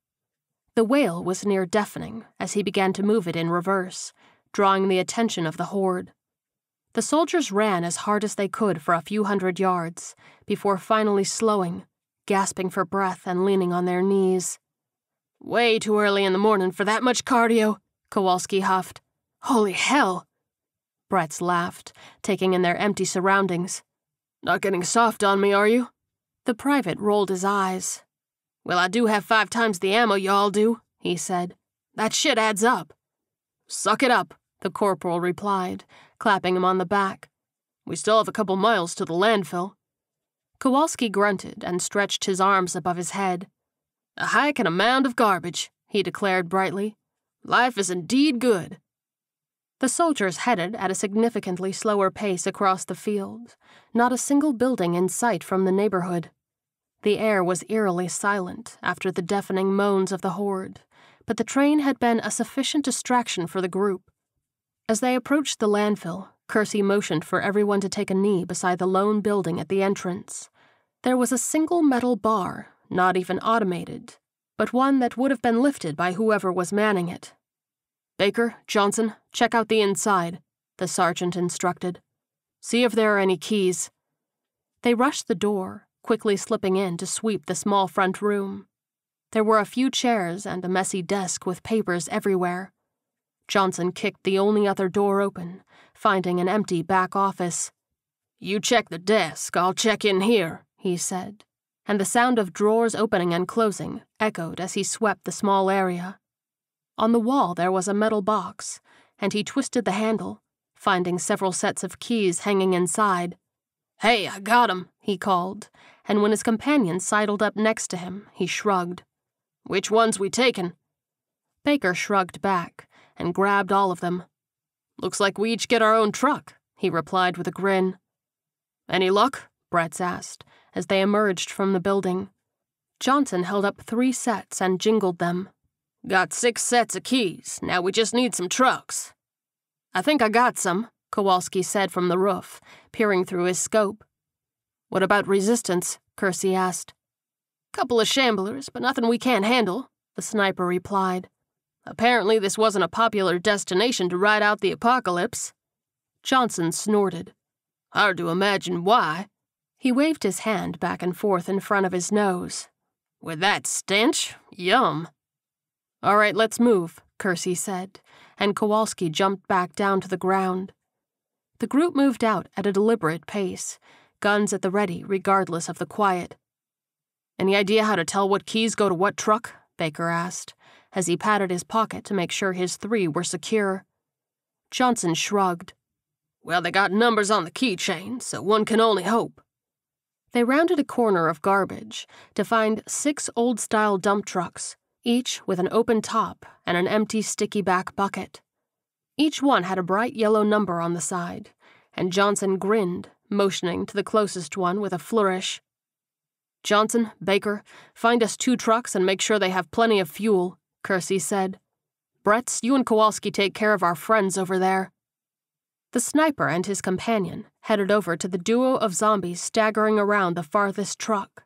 The wail was near deafening as he began to move it in reverse, drawing the attention of the horde. The soldiers ran as hard as they could for a few hundred yards before finally slowing, gasping for breath and leaning on their knees. Way too early in the morning for that much cardio, Kowalski huffed. Holy hell! Bretz laughed, taking in their empty surroundings. Not getting soft on me, are you? The private rolled his eyes. Well, I do have five times the ammo y'all do, he said. That shit adds up. Suck it up, the corporal replied, clapping him on the back. We still have a couple miles to the landfill. Kowalski grunted and stretched his arms above his head. A hike and a mound of garbage, he declared brightly. Life is indeed good. The soldiers headed at a significantly slower pace across the field, not a single building in sight from the neighborhood. The air was eerily silent after the deafening moans of the horde, but the train had been a sufficient distraction for the group. As they approached the landfill, Kersey motioned for everyone to take a knee beside the lone building at the entrance. There was a single metal bar, not even automated, but one that would have been lifted by whoever was manning it. Baker, Johnson, check out the inside, the sergeant instructed. See if there are any keys. They rushed the door, quickly slipping in to sweep the small front room. There were a few chairs and a messy desk with papers everywhere. Johnson kicked the only other door open, finding an empty back office. You check the desk, I'll check in here, he said, and the sound of drawers opening and closing echoed as he swept the small area. On the wall there was a metal box, and he twisted the handle, finding several sets of keys hanging inside. Hey, I got 'em, he called, and when his companion sidled up next to him, he shrugged. Which ones we takin'? Baker shrugged back and grabbed all of them. Looks like we each get our own truck, he replied with a grin. Any luck? Bretz asked, as they emerged from the building. Johnson held up three sets and jingled them. Got six sets of keys, now we just need some trucks. I think I got some, Kowalski said from the roof, peering through his scope. What about resistance? Kersey asked. Couple of shamblers, but nothing we can't handle, the sniper replied. Apparently, this wasn't a popular destination to ride out the apocalypse. Johnson snorted. Hard to imagine why. He waved his hand back and forth in front of his nose. With that stench, yum. All right, let's move, Kersey said, and Kowalski jumped back down to the ground. The group moved out at a deliberate pace, guns at the ready regardless of the quiet. Any idea how to tell what keys go to what truck? Baker asked, as he patted his pocket to make sure his three were secure. Johnson shrugged. Well, they got numbers on the keychain, so one can only hope. They rounded a corner of garbage to find six old style dump trucks, each with an open top and an empty sticky back bucket. Each one had a bright yellow number on the side, and Johnson grinned, motioning to the closest one with a flourish. Johnson, Baker, find us two trucks and make sure they have plenty of fuel, Kersey said. Bretz, you and Kowalski take care of our friends over there. The sniper and his companion headed over to the duo of zombies staggering around the farthest truck.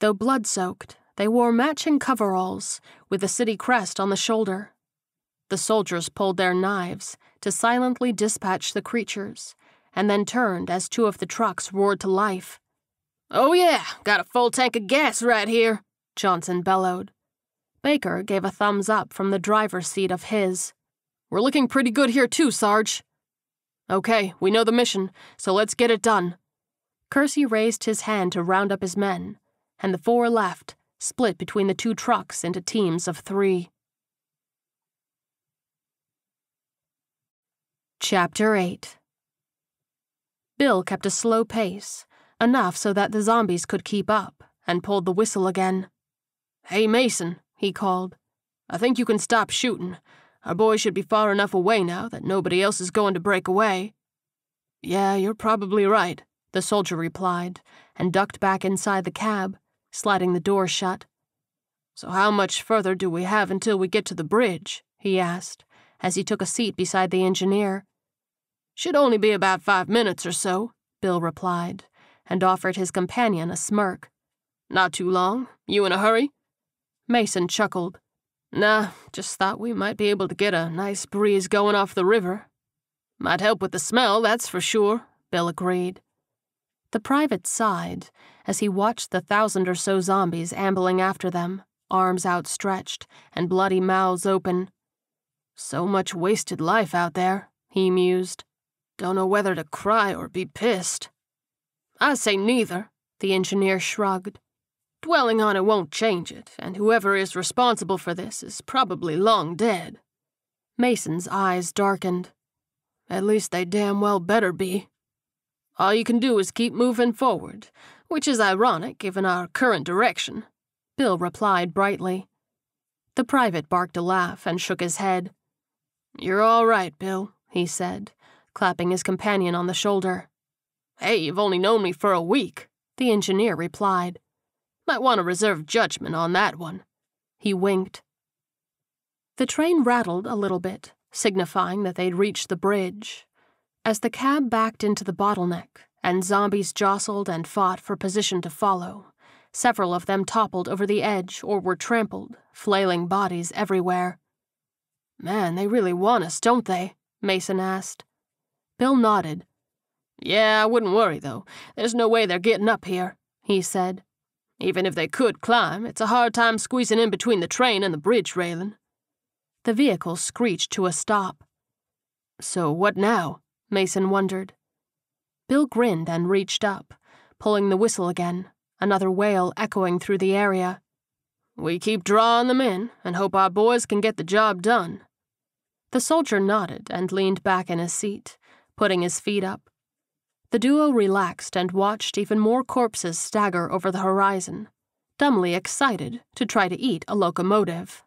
Though blood soaked, they wore matching coveralls with the city crest on the shoulder. The soldiers pulled their knives to silently dispatch the creatures, and then turned as two of the trucks roared to life. Oh, yeah, got a full tank of gas right here, Johnson bellowed. Baker gave a thumbs up from the driver's seat of his. We're looking pretty good here, too, Sarge. Okay, we know the mission, so let's get it done. Kersey raised his hand to round up his men, and the four left, split between the two trucks into teams of three. Chapter 8 Bill kept a slow pace, enough so that the zombies could keep up, and pulled the whistle again. Hey, Mason, he called. I think you can stop shooting. Our boy should be far enough away now that nobody else is going to break away. Yeah, you're probably right, the soldier replied, and ducked back inside the cab, sliding the door shut. So, how much further do we have until we get to the bridge? he asked, as he took a seat beside the engineer. Should only be about five minutes or so, Bill replied, and offered his companion a smirk. Not too long. You in a hurry? Mason chuckled. Nah, just thought we might be able to get a nice breeze going off the river. Might help with the smell, that's for sure, Bill agreed. The private sighed as he watched the thousand or so zombies ambling after them, arms outstretched and bloody mouths open. So much wasted life out there, he mused. Don't know whether to cry or be pissed. I say neither, the engineer shrugged. Dwelling on it won't change it, and whoever is responsible for this is probably long dead. Mason's eyes darkened. At least they damn well better be. All you can do is keep moving forward, which is ironic given our current direction, Bill replied brightly. The private barked a laugh and shook his head. You're all right, Bill, he said, clapping his companion on the shoulder. Hey, you've only known me for a week, the engineer replied. Might want to reserve judgment on that one. He winked. The train rattled a little bit, signifying that they'd reached the bridge. As the cab backed into the bottleneck and zombies jostled and fought for position to follow, several of them toppled over the edge or were trampled, flailing bodies everywhere. Man, they really want us, don't they? Mason asked. Bill nodded. Yeah, I wouldn't worry, though. There's no way they're getting up here, he said. Even if they could climb, it's a hard time squeezing in between the train and the bridge railing. The vehicle screeched to a stop. So what now? Mason wondered. Bill grinned and reached up, pulling the whistle again, another wail echoing through the area. We keep drawing them in and hope our boys can get the job done. The soldier nodded and leaned back in his seat, putting his feet up. The duo relaxed and watched even more corpses stagger over the horizon, dumbly excited to try to eat a locomotive.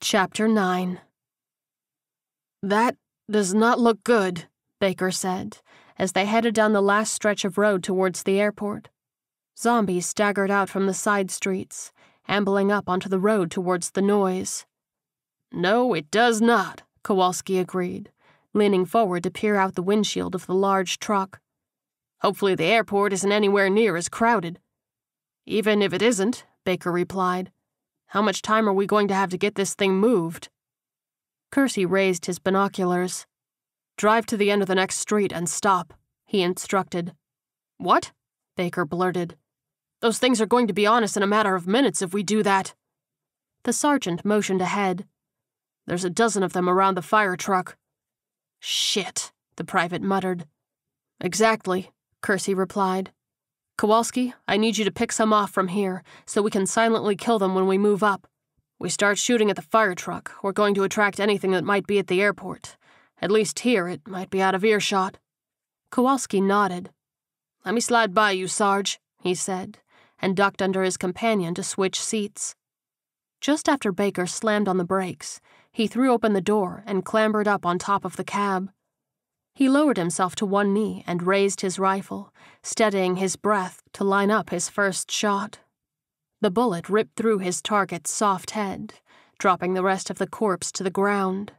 Chapter 9 That does not look good, Baker said, as they headed down the last stretch of road towards the airport. Zombies staggered out from the side streets, ambling up onto the road towards the noise. No, it does not, Kowalski agreed, leaning forward to peer out the windshield of the large truck. Hopefully, the airport isn't anywhere near as crowded. Even if it isn't, Baker replied, how much time are we going to have to get this thing moved? Kersey raised his binoculars. Drive to the end of the next street and stop, he instructed. What? Baker blurted. Those things are going to be on us in a matter of minutes if we do that. The sergeant motioned ahead. There's a dozen of them around the fire truck. Shit, the private muttered. Exactly, Kersey replied. Kowalski, I need you to pick some off from here so we can silently kill them when we move up. We start shooting at the fire truck, we're going to attract anything that might be at the airport. At least here, it might be out of earshot. Kowalski nodded. Let me slide by you, Sarge, he said, and ducked under his companion to switch seats. Just after Baker slammed on the brakes, he threw open the door and clambered up on top of the cab. He lowered himself to one knee and raised his rifle, steadying his breath to line up his first shot. The bullet ripped through his target's soft head, dropping the rest of the corpse to the ground.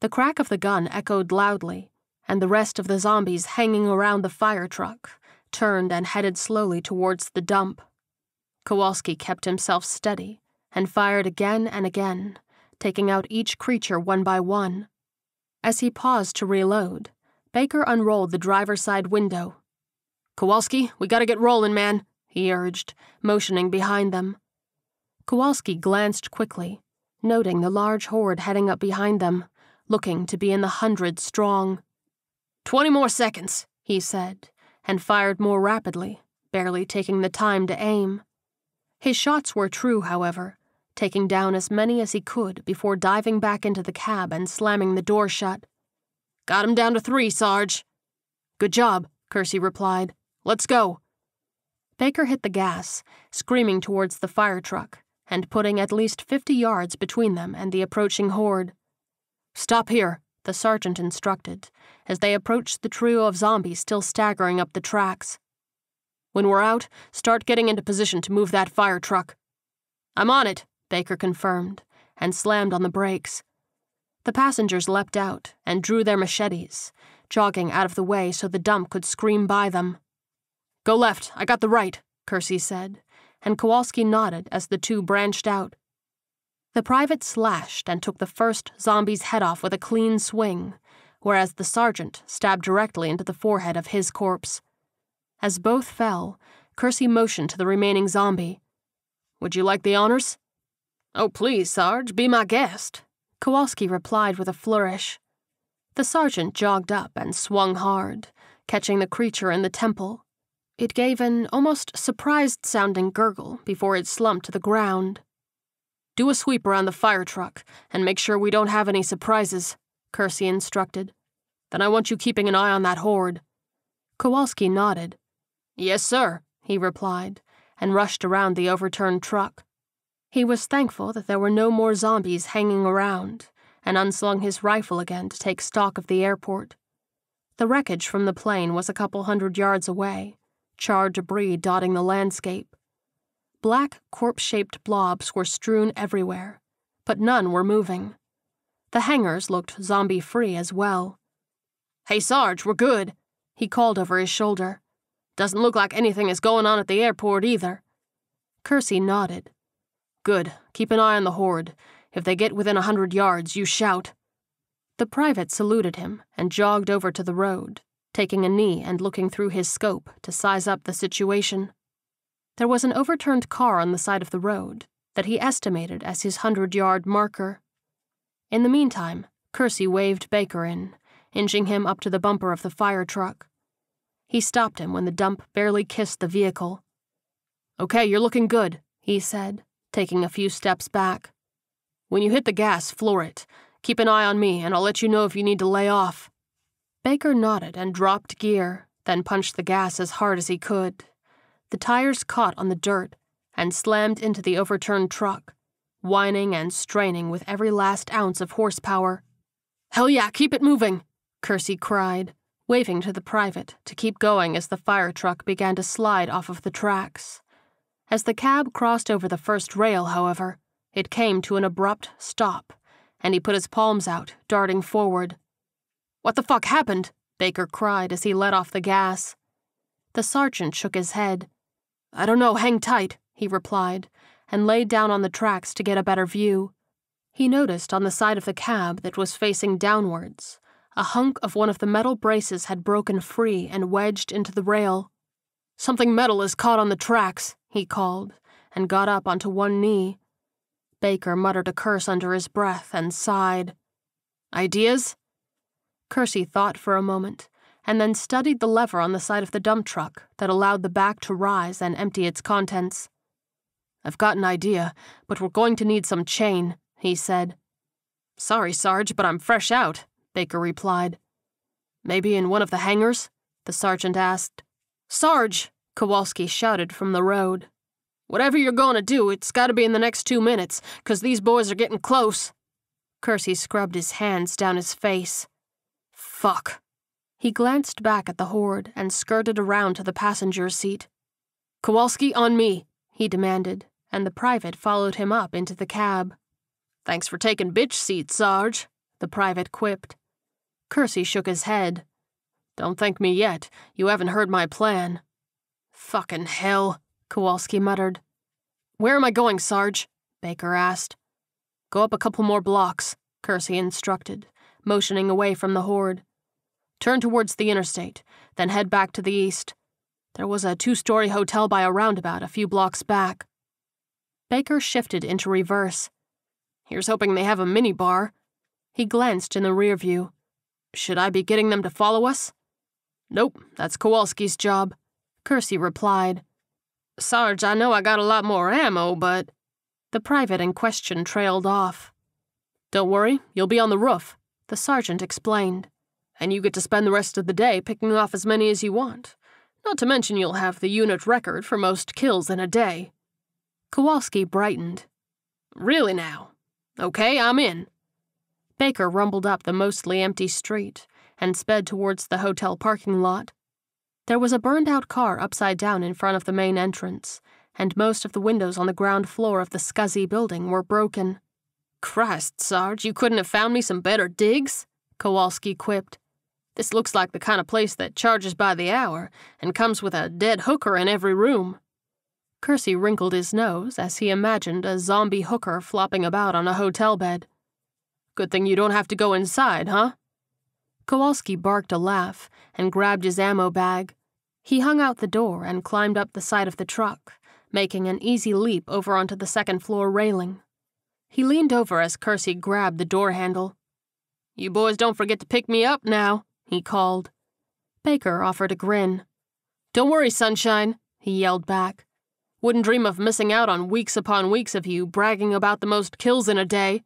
The crack of the gun echoed loudly, and the rest of the zombies hanging around the fire truck turned and headed slowly towards the dump. Kowalski kept himself steady and fired again and again, taking out each creature one by one. As he paused to reload, Baker unrolled the driver's side window. Kowalski, we gotta get rolling, man, he urged, motioning behind them. Kowalski glanced quickly, noting the large horde heading up behind them, looking to be in the hundreds strong. Twenty more seconds, he said, and fired more rapidly, barely taking the time to aim. His shots were true, however, taking down as many as he could before diving back into the cab and slamming the door shut. Got him down to three, Sarge. Good job, Kersey replied. Let's go. Baker hit the gas, screaming towards the fire truck, and putting at least 50 yards between them and the approaching horde. Stop here, the sergeant instructed, as they approached the trio of zombies still staggering up the tracks. When we're out, start getting into position to move that fire truck. I'm on it, Baker confirmed, and slammed on the brakes. The passengers leapt out and drew their machetes, jogging out of the way so the dump could scream by them. Go left, I got the right, Kersey said, and Kowalski nodded as the two branched out. The private slashed and took the first zombie's head off with a clean swing, whereas the sergeant stabbed directly into the forehead of his corpse. As both fell, Kersey motioned to the remaining zombie. Would you like the honors? Oh, please, Sarge, be my guest, Kowalski replied with a flourish. The sergeant jogged up and swung hard, catching the creature in the temple. It gave an almost surprised sounding gurgle before it slumped to the ground. Do a sweep around the fire truck and make sure we don't have any surprises, Kersey instructed. Then I want you keeping an eye on that horde. Kowalski nodded. Yes, sir, he replied, and rushed around the overturned truck. He was thankful that there were no more zombies hanging around, and unslung his rifle again to take stock of the airport. The wreckage from the plane was a couple hundred yards away, charred debris dotting the landscape. Black, corpse shaped blobs were strewn everywhere, but none were moving. The hangars looked zombie free as well. Hey, Sarge, we're good, he called over his shoulder. Doesn't look like anything is going on at the airport either. Kersey nodded. Good. Keep an eye on the horde. If they get within a hundred yards, you shout. The private saluted him and jogged over to the road, taking a knee and looking through his scope to size up the situation. There was an overturned car on the side of the road that he estimated as his hundred yard marker. In the meantime, Kersey waved Baker in, inching him up to the bumper of the fire truck. He stopped him when the dump barely kissed the vehicle. Okay, you're looking good, he said, taking a few steps back. When you hit the gas, floor it. Keep an eye on me, and I'll let you know if you need to lay off. Baker nodded and dropped gear, then punched the gas as hard as he could. The tires caught on the dirt and slammed into the overturned truck, whining and straining with every last ounce of horsepower. Hell yeah, keep it moving, Kersey cried, waving to the private to keep going as the fire truck began to slide off of the tracks. As the cab crossed over the first rail, however, it came to an abrupt stop, and he put his palms out, darting forward. What the fuck happened? Baker cried as he let off the gas. The sergeant shook his head. I don't know, hang tight, he replied, and laid down on the tracks to get a better view. He noticed on the side of the cab that was facing downwards, a hunk of one of the metal braces had broken free and wedged into the rail. Something metal is caught on the tracks, he called, and got up onto one knee. Baker muttered a curse under his breath and sighed. Ideas? Kersey thought for a moment, and then studied the lever on the side of the dump truck that allowed the back to rise and empty its contents. I've got an idea, but we're going to need some chain, he said. Sorry, Sarge, but I'm fresh out, Baker replied. Maybe in one of the hangars? the sergeant asked. Sarge, Kowalski shouted from the road. Whatever you're to do, it's got to be in the next two minutes, 'cause these boys are getting close. Kersey scrubbed his hands down his face. Fuck. He glanced back at the horde and skirted around to the passenger seat. Kowalski, on me, he demanded, and the private followed him up into the cab. Thanks for taking bitch seat, Sarge, the private quipped. Kersey shook his head. Don't thank me yet. You haven't heard my plan. Fucking hell, Kowalski muttered. Where am I going, Sarge? Baker asked. Go up a couple more blocks, Kersey instructed, motioning away from the horde. Turn towards the interstate, then head back to the east. There was a two story hotel by a roundabout a few blocks back. Baker shifted into reverse. Here's hoping they have a mini bar. He glanced in the rear view. Should I be getting them to follow us? Nope, that's Kowalski's job, Kersey replied. Sarge, I know I got a lot more ammo, but. The private in question trailed off. Don't worry, you'll be on the roof, the sergeant explained. And you get to spend the rest of the day picking off as many as you want. Not to mention you'll have the unit record for most kills in a day. Kowalski brightened. Really now? Okay, I'm in. Baker rumbled up the mostly empty street and sped towards the hotel parking lot. There was a burned out car upside down in front of the main entrance, and most of the windows on the ground floor of the scuzzy building were broken. Christ, Sarge, you couldn't have found me some better digs? Kowalski quipped. This looks like the kind of place that charges by the hour and comes with a dead hooker in every room. Kersey wrinkled his nose as he imagined a zombie hooker flopping about on a hotel bed. Good thing you don't have to go inside, huh? Kowalski barked a laugh and grabbed his ammo bag. He hung out the door and climbed up the side of the truck, making an easy leap over onto the second floor railing. He leaned over as Kersey grabbed the door handle. You boys don't forget to pick me up now, he called. Baker offered a grin. Don't worry, Sunshine, he yelled back. Wouldn't dream of missing out on weeks upon weeks of you bragging about the most kills in a day.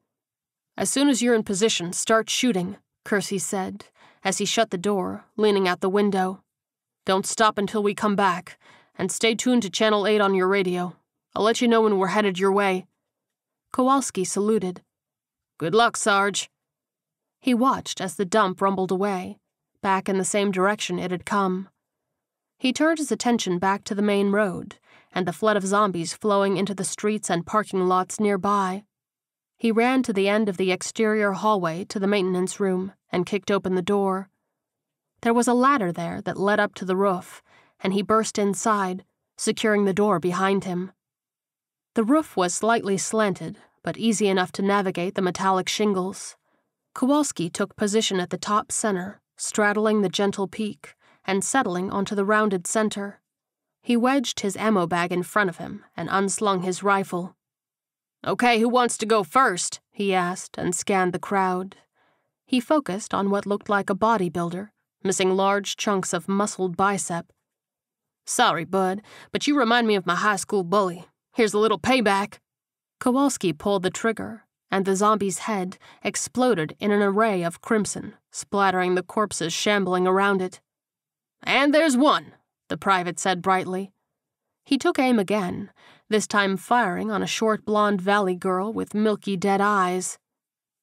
As soon as you're in position, start shooting, Kersey said, as he shut the door, leaning out the window. Don't stop until we come back, and stay tuned to Channel 8 on your radio. I'll let you know when we're headed your way. Kowalski saluted. Good luck, Sarge. He watched as the dump rumbled away, back in the same direction it had come. He turned his attention back to the main road and the flood of zombies flowing into the streets and parking lots nearby. He ran to the end of the exterior hallway to the maintenance room and kicked open the door. There was a ladder there that led up to the roof, and he burst inside, securing the door behind him. The roof was slightly slanted, but easy enough to navigate the metallic shingles. Kowalski took position at the top center, straddling the gentle peak and settling onto the rounded center. He wedged his ammo bag in front of him and unslung his rifle. Okay, who wants to go first? he asked and scanned the crowd. He focused on what looked like a bodybuilder, missing large chunks of muscled bicep. Sorry, bud, but you remind me of my high school bully. Here's a little payback. Kowalski pulled the trigger, and the zombie's head exploded in an array of crimson, splattering the corpses shambling around it. And there's one, the private said brightly. He took aim again, this time firing on a short blonde valley girl with milky dead eyes.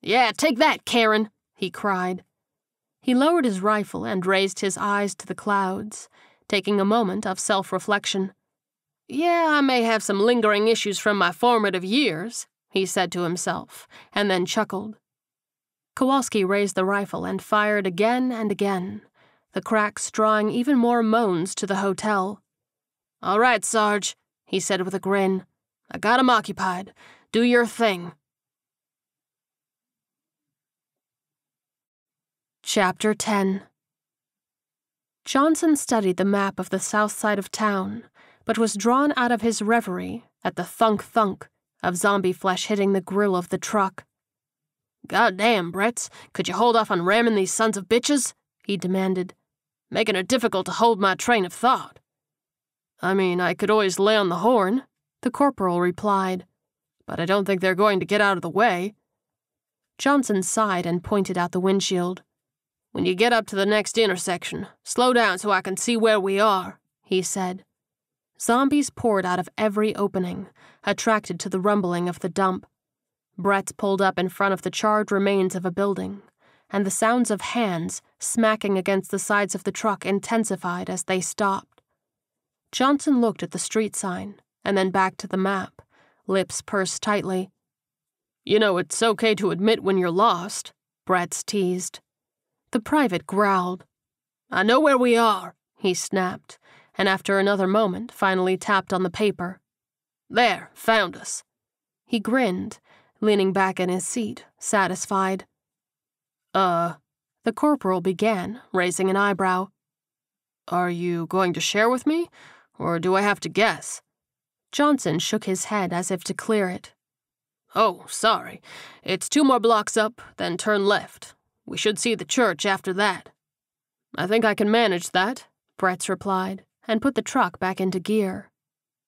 Yeah, take that, Karen, he cried. He lowered his rifle and raised his eyes to the clouds, taking a moment of self reflection. Yeah, I may have some lingering issues from my formative years, he said to himself, and then chuckled. Kowalski raised the rifle and fired again and again, the cracks drawing even more moans to the hotel. All right, Sarge, he said with a grin. I got 'em occupied. Do your thing. Chapter 10 Johnson studied the map of the south side of town, but was drawn out of his reverie at the thunk thunk of zombie flesh hitting the grill of the truck. Goddamn, Bretz, could you hold off on ramming these sons of bitches? he demanded, making it difficult to hold my train of thought. I mean, I could always lay on the horn, the corporal replied, but I don't think they're going to get out of the way. Johnson sighed and pointed out the windshield. When you get up to the next intersection, slow down so I can see where we are, he said. Zombies poured out of every opening, attracted to the rumbling of the dump. Bretz pulled up in front of the charred remains of a building, and the sounds of hands smacking against the sides of the truck intensified as they stopped. Johnson looked at the street sign and then back to the map, lips pursed tightly. You know, it's okay to admit when you're lost, Bretz teased. The private growled. I know where we are, he snapped, and after another moment finally tapped on the paper. There, found us. He grinned leaning back in his seat, satisfied. Uh, the corporal began, raising an eyebrow. Are you going to share with me, or do I have to guess? Johnson shook his head as if to clear it. Oh, sorry. It's two more blocks up, then turn left. We should see the church after that. I think I can manage that, Bretz replied, and put the truck back into gear.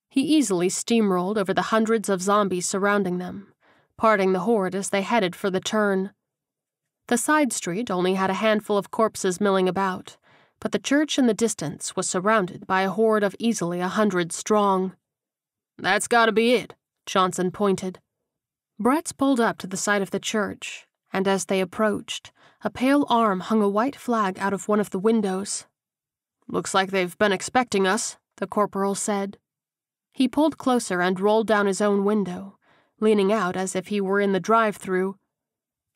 He easily steamrolled over the hundreds of zombies surrounding them, parting the horde as they headed for the turn. The side street only had a handful of corpses milling about, but the church in the distance was surrounded by a horde of easily a hundred strong. That's gotta be it, Johnson pointed. Bretz pulled up to the side of the church, and as they approached, a pale arm hung a white flag out of one of the windows. Looks like they've been expecting us, the corporal said. He pulled closer and rolled down his own window, leaning out as if he were in the drive through.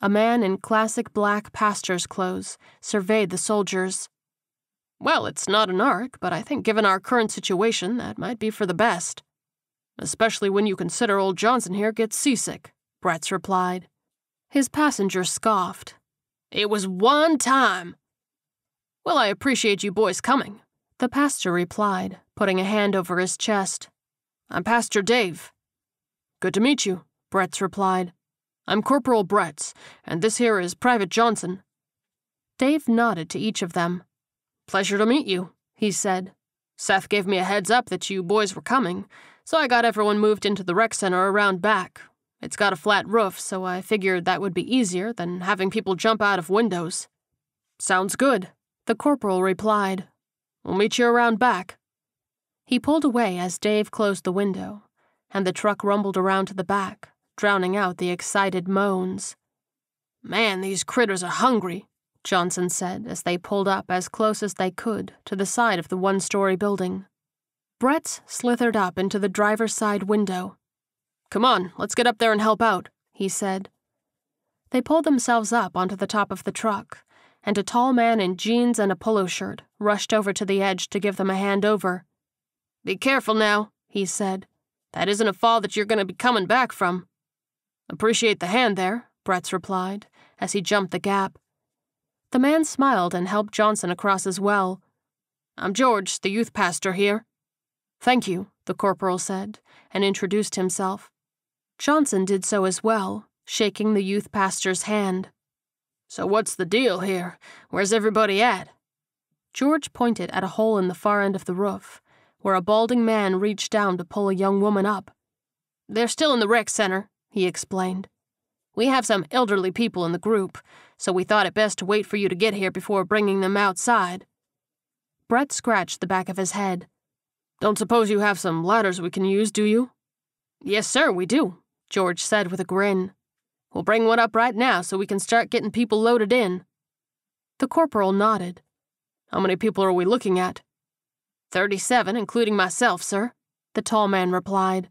A man in classic black pastor's clothes surveyed the soldiers. Well, it's not an ark, but I think given our current situation, that might be for the best. Especially when you consider old Johnson here gets seasick, Bretz replied. His passenger scoffed. It was one time. Well, I appreciate you boys coming, the pastor replied, putting a hand over his chest. I'm Pastor Dave. Good to meet you, Bretz replied. I'm Corporal Bretz, and this here is Private Johnson. Dave nodded to each of them. Pleasure to meet you, he said. Seth gave me a heads up that you boys were coming, so I got everyone moved into the rec center around back. It's got a flat roof, so I figured that would be easier than having people jump out of windows. Sounds good, the corporal replied. We'll meet you around back. He pulled away as Dave closed the window and the truck rumbled around to the back, drowning out the excited moans. Man, these critters are hungry, Johnson said as they pulled up as close as they could to the side of the one story building. Bretz slithered up into the driver's side window. Come on, let's get up there and help out, he said. They pulled themselves up onto the top of the truck, and a tall man in jeans and a polo shirt rushed over to the edge to give them a hand over. Be careful now, he said. That isn't a fall that you're going to be coming back from. Appreciate the hand there, Bretz replied, as he jumped the gap. The man smiled and helped Johnson across as well. I'm George, the youth pastor here. Thank you, the corporal said, and introduced himself. Johnson did so as well, shaking the youth pastor's hand. So what's the deal here? Where's everybody at? George pointed at a hole in the far end of the roof, where a balding man reached down to pull a young woman up. They're still in the rec center, he explained. We have some elderly people in the group, so we thought it best to wait for you to get here before bringing them outside. Bretz scratched the back of his head. Don't suppose you have some ladders we can use, do you? Yes, sir, we do, George said with a grin. We'll bring one up right now so we can start getting people loaded in. The corporal nodded. How many people are we looking at? Thirty-seven, including myself, sir, the tall man replied.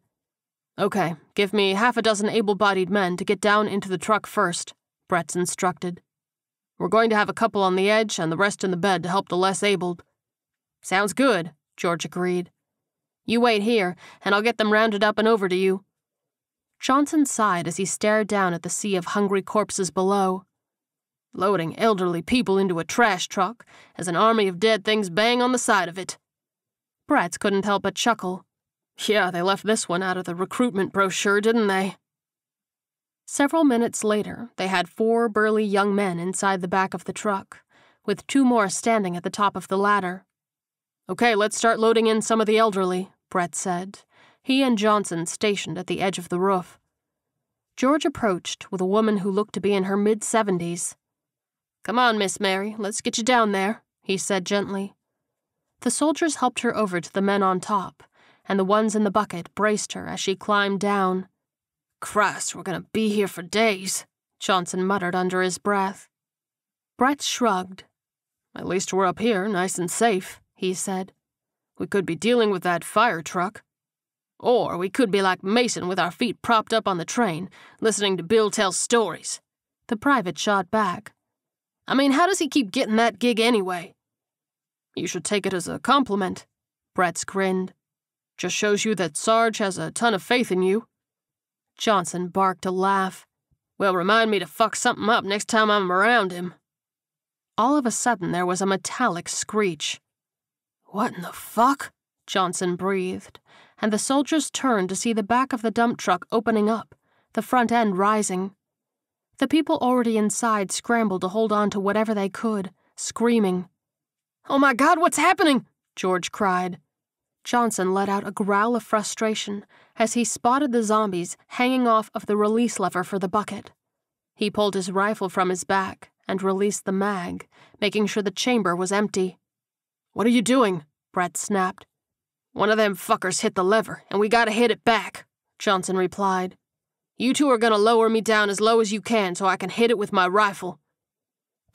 Okay, give me half a dozen able bodied men to get down into the truck first, Bretz instructed. We're going to have a couple on the edge and the rest in the bed to help the less abled. Sounds good, George agreed. You wait here, and I'll get them rounded up and over to you. Johnson sighed as he stared down at the sea of hungry corpses below. Loading elderly people into a trash truck as an army of dead things bang on the side of it. Bretz couldn't help but chuckle. Yeah, they left this one out of the recruitment brochure, didn't they? Several minutes later, they had four burly young men inside the back of the truck, with two more standing at the top of the ladder. Okay, let's start loading in some of the elderly, Bretz said, he and Johnson stationed at the edge of the roof. George approached with a woman who looked to be in her mid seventies. Come on, Miss Mary, let's get you down there, he said gently. The soldiers helped her over to the men on top, and the ones in the bucket braced her as she climbed down. Christ, we're gonna be here for days, Johnson muttered under his breath. Bretz shrugged. At least we're up here, nice and safe, he said. We could be dealing with that fire truck. Or we could be like Mason with our feet propped up on the train, listening to Bill tell stories. The private shot back. I mean, how does he keep getting that gig anyway? You should take it as a compliment. Bretz grinned. Just shows you that Sarge has a ton of faith in you. Johnson barked a laugh. Well, remind me to fuck something up next time I'm around him. All of a sudden, there was a metallic screech. What in the fuck? Johnson breathed, and the soldiers turned to see the back of the dump truck opening up, the front end rising. The people already inside scrambled to hold on to whatever they could, screaming. Oh my god, what's happening? George cried. Johnson let out a growl of frustration as he spotted the zombies hanging off of the release lever for the bucket. He pulled his rifle from his back and released the mag, making sure the chamber was empty. What are you doing? Bretz snapped. One of them fuckers hit the lever, and we gotta hit it back, Johnson replied. You two are gonna lower me down as low as you can so I can hit it with my rifle.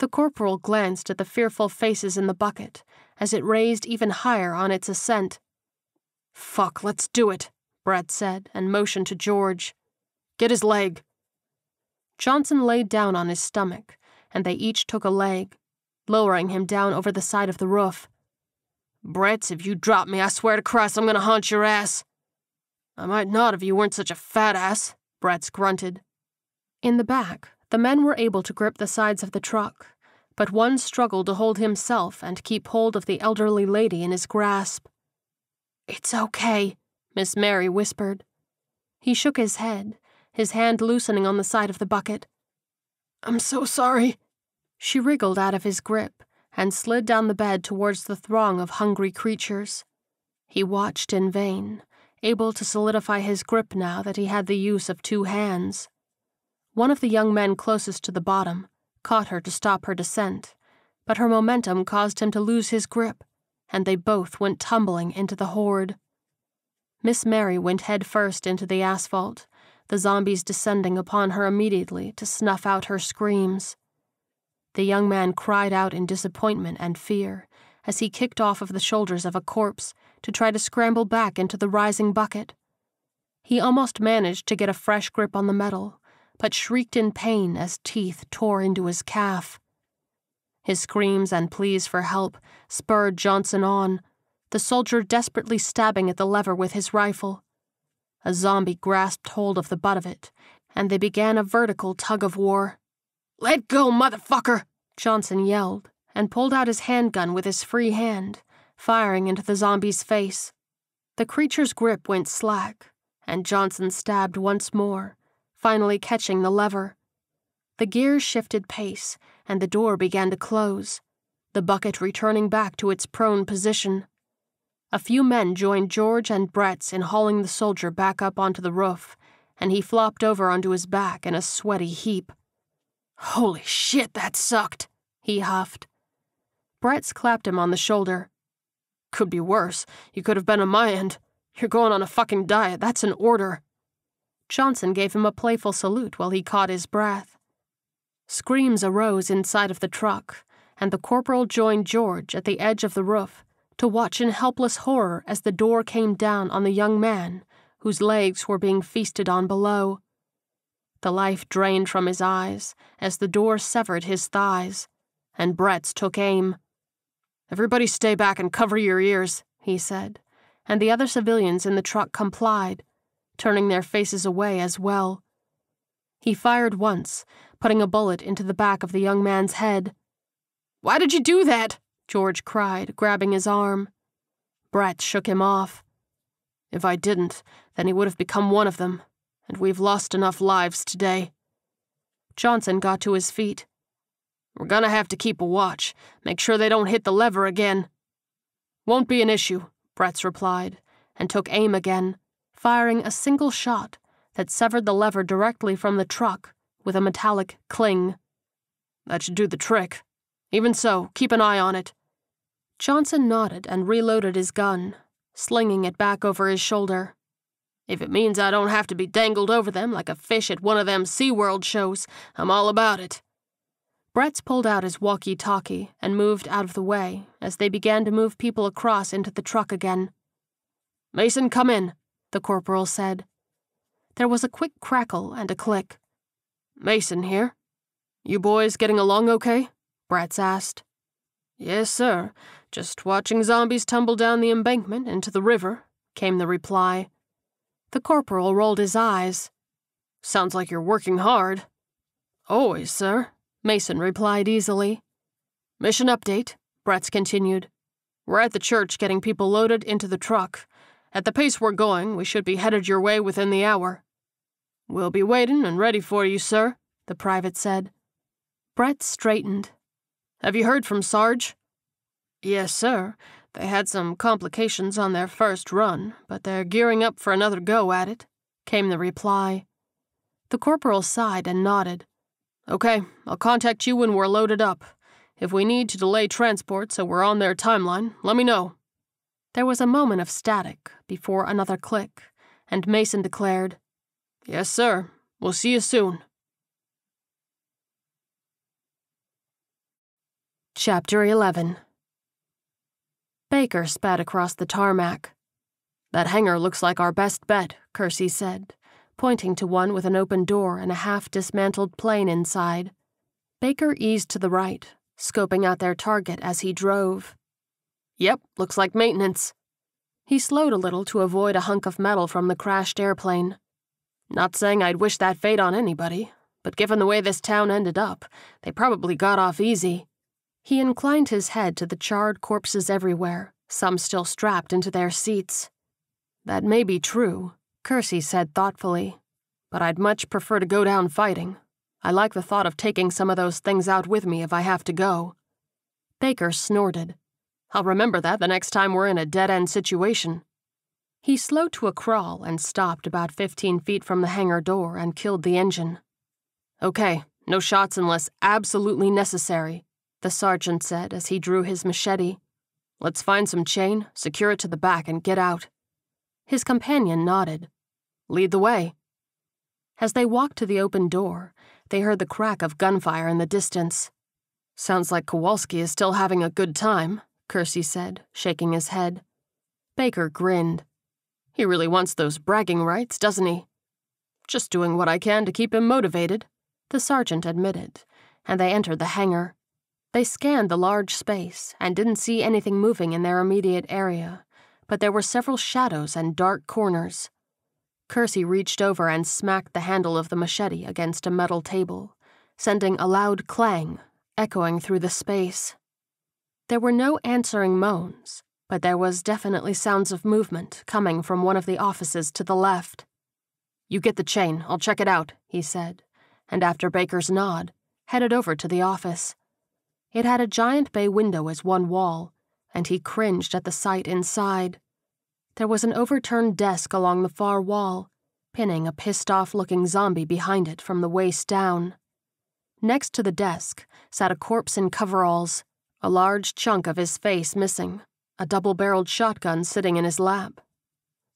The corporal glanced at the fearful faces in the bucket as it raised even higher on its ascent. Fuck, let's do it, Bretz said and motioned to George. Get his leg. Johnson laid down on his stomach, and they each took a leg, lowering him down over the side of the roof. Bretz, if you drop me, I swear to Christ I'm gonna haunt your ass. I might not if you weren't such a fat ass, Bretz grunted. In the back, the men were able to grip the sides of the truck, but one struggled to hold himself and keep hold of the elderly lady in his grasp. It's okay, Miss Mary whispered. He shook his head, his hand loosening on the side of the bucket. I'm so sorry. She wriggled out of his grip and slid down the bed towards the throng of hungry creatures. He watched in vain, able to solidify his grip now that he had the use of two hands. One of the young men closest to the bottom caught her to stop her descent, but her momentum caused him to lose his grip, and they both went tumbling into the horde. Miss Mary went head first into the asphalt, the zombies descending upon her immediately to snuff out her screams. The young man cried out in disappointment and fear as he kicked off of the shoulders of a corpse to try to scramble back into the rising bucket. He almost managed to get a fresh grip on the metal, but shrieked in pain as teeth tore into his calf. His screams and pleas for help spurred Johnson on, the soldier desperately stabbing at the lever with his rifle. A zombie grasped hold of the butt of it, and they began a vertical tug of war. Let go, motherfucker! Johnson yelled and pulled out his handgun with his free hand, firing into the zombie's face. The creature's grip went slack, and Johnson stabbed once more, finally catching the lever. The gears shifted pace, and the door began to close, the bucket returning back to its prone position. A few men joined George and Bretz in hauling the soldier back up onto the roof, and he flopped over onto his back in a sweaty heap. Holy shit, that sucked, he huffed. Bretz clapped him on the shoulder. Could be worse. You could have been on my end. You're going on a fucking diet. That's an order. Johnson gave him a playful salute while he caught his breath. Screams arose inside of the truck, and the corporal joined George at the edge of the roof to watch in helpless horror as the door came down on the young man, whose legs were being feasted on below. The life drained from his eyes as the door severed his thighs, and Bretz took aim. Everybody stay back and cover your ears, he said, and the other civilians in the truck complied, turning their faces away as well. He fired once, putting a bullet into the back of the young man's head. Why did you do that? George cried, grabbing his arm. Bretz shook him off. If I didn't, then he would have become one of them, and we've lost enough lives today. Johnson got to his feet. We're gonna have to keep a watch, make sure they don't hit the lever again. Won't be an issue, Bretz replied, and took aim again, firing a single shot that severed the lever directly from the truck with a metallic cling. That should do the trick. Even so, keep an eye on it. Johnson nodded and reloaded his gun, slinging it back over his shoulder. If it means I don't have to be dangled over them like a fish at one of them SeaWorld shows, I'm all about it. Bretz pulled out his walkie talkie and moved out of the way as they began to move people across into the truck again. Mason, come in, the corporal said. There was a quick crackle and a click. Mason here. You boys getting along okay? Bretz asked. Yes, sir. Just watching zombies tumble down the embankment into the river, came the reply. The corporal rolled his eyes. Sounds like you're working hard. Always, sir, Mason replied easily. Mission update, Bretz continued. We're at the church getting people loaded into the truck. At the pace we're going, we should be headed your way within the hour. We'll be waiting and ready for you, sir, the private said. Bretz straightened. Have you heard from Sarge? Yes, sir. They had some complications on their first run, but they're gearing up for another go at it, came the reply. The corporal sighed and nodded. Okay, I'll contact you when we're loaded up. If we need to delay transport so we're on their timeline, let me know. There was a moment of static before another click, and Mason declared, Yes, sir. We'll see you soon. Chapter 11 Baker spat across the tarmac. That hangar looks like our best bet, Kersey said, pointing to one with an open door and a half dismantled plane inside. Baker eased to the right, scoping out their target as he drove. Yep, looks like maintenance. He slowed a little to avoid a hunk of metal from the crashed airplane. Not saying I'd wish that fate on anybody, but given the way this town ended up, they probably got off easy. He inclined his head to the charred corpses everywhere, some still strapped into their seats. That may be true, Kersey said thoughtfully, but I'd much prefer to go down fighting. I like the thought of taking some of those things out with me if I have to go. Baker snorted. I'll remember that the next time we're in a dead end situation. He slowed to a crawl and stopped about 15 feet from the hangar door and killed the engine. Okay, no shots unless absolutely necessary, the sergeant said as he drew his machete. Let's find some chain, secure it to the back, and get out. His companion nodded. Lead the way. As they walked to the open door, they heard the crack of gunfire in the distance. Sounds like Kowalski is still having a good time, Kersey said, shaking his head. Baker grinned. He really wants those bragging rights, doesn't he? Just doing what I can to keep him motivated, the sergeant admitted, and they entered the hangar. They scanned the large space and didn't see anything moving in their immediate area, but there were several shadows and dark corners. Kersey reached over and smacked the handle of the machete against a metal table, sending a loud clang echoing through the space. There were no answering moans, but there was definitely sounds of movement coming from one of the offices to the left. You get the chain, I'll check it out, he said, and after Baker's nod, headed over to the office. It had a giant bay window as one wall, and he cringed at the sight inside. There was an overturned desk along the far wall, pinning a pissed off looking zombie behind it from the waist down. Next to the desk sat a corpse in coveralls, a large chunk of his face missing, a double barreled shotgun sitting in his lap.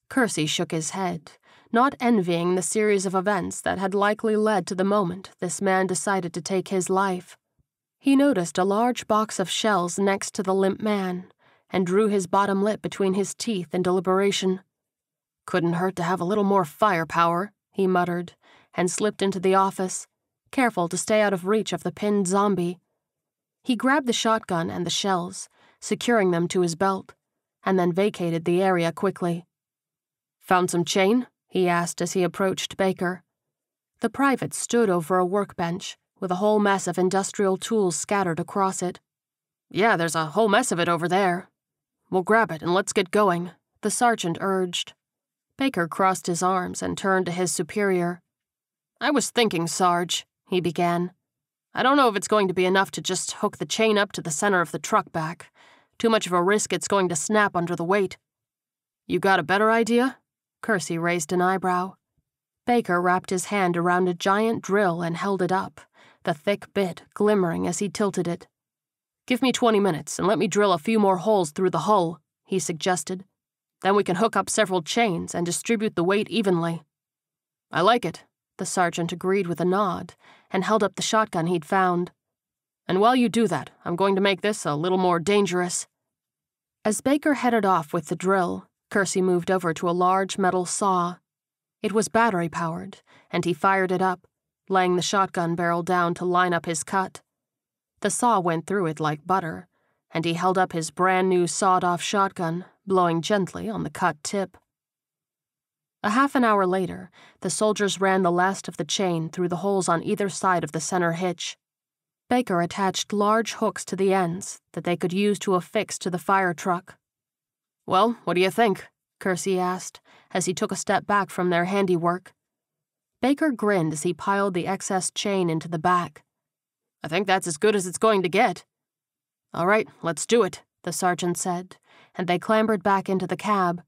Kersey shook his head, not envying the series of events that had likely led to the moment this man decided to take his life. He noticed a large box of shells next to the limp man and drew his bottom lip between his teeth in deliberation. Couldn't hurt to have a little more firepower, he muttered, and slipped into the office, careful to stay out of reach of the pinned zombie. He grabbed the shotgun and the shells, securing them to his belt, and then vacated the area quickly. Found some chain? he asked as he approached Baker. The private stood over a workbench, with a whole mess of industrial tools scattered across it. Yeah, there's a whole mess of it over there. We'll grab it and let's get going, the sergeant urged. Baker crossed his arms and turned to his superior. I was thinking, Sarge, he began. I don't know if it's going to be enough to just hook the chain up to the center of the truck back. Too much of a risk it's going to snap under the weight. You got a better idea? Kersey raised an eyebrow. Baker wrapped his hand around a giant drill and held it up, the thick bit glimmering as he tilted it. Give me 20 minutes and let me drill a few more holes through the hull, he suggested. Then we can hook up several chains and distribute the weight evenly. I like it, the sergeant agreed with a nod and held up the shotgun he'd found. And while you do that, I'm going to make this a little more dangerous. As Baker headed off with the drill, Kersey moved over to a large metal saw. It was battery powered, and he fired it up, laying the shotgun barrel down to line up his cut. The saw went through it like butter, and he held up his brand new sawed off shotgun, blowing gently on the cut tip. A half an hour later, the soldiers ran the last of the chain through the holes on either side of the center hitch. Baker attached large hooks to the ends that they could use to affix to the fire truck. Well, what do you think? Kersey asked, as he took a step back from their handiwork. Baker grinned as he piled the excess chain into the back. I think that's as good as it's going to get. All right, let's do it, the sergeant said, and they clambered back into the cab.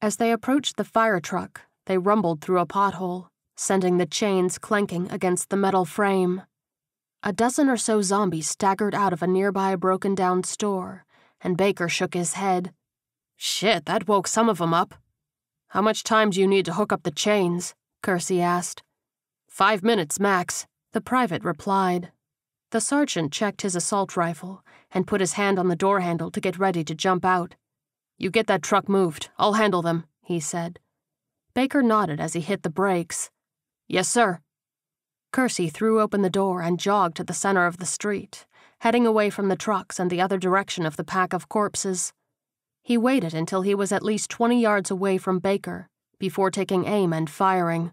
As they approached the fire truck, they rumbled through a pothole, sending the chains clanking against the metal frame. A dozen or so zombies staggered out of a nearby broken down store, and Baker shook his head. Shit, that woke some of them up. How much time do you need to hook up the chains? Kersey asked. Five minutes, max, the private replied. The sergeant checked his assault rifle and put his hand on the door handle to get ready to jump out. You get that truck moved. I'll handle them, he said. Baker nodded as he hit the brakes. Yes, sir. Kersey threw open the door and jogged to the center of the street, heading away from the trucks and the other direction of the pack of corpses. He waited until he was at least 20 yards away from Baker before taking aim and firing.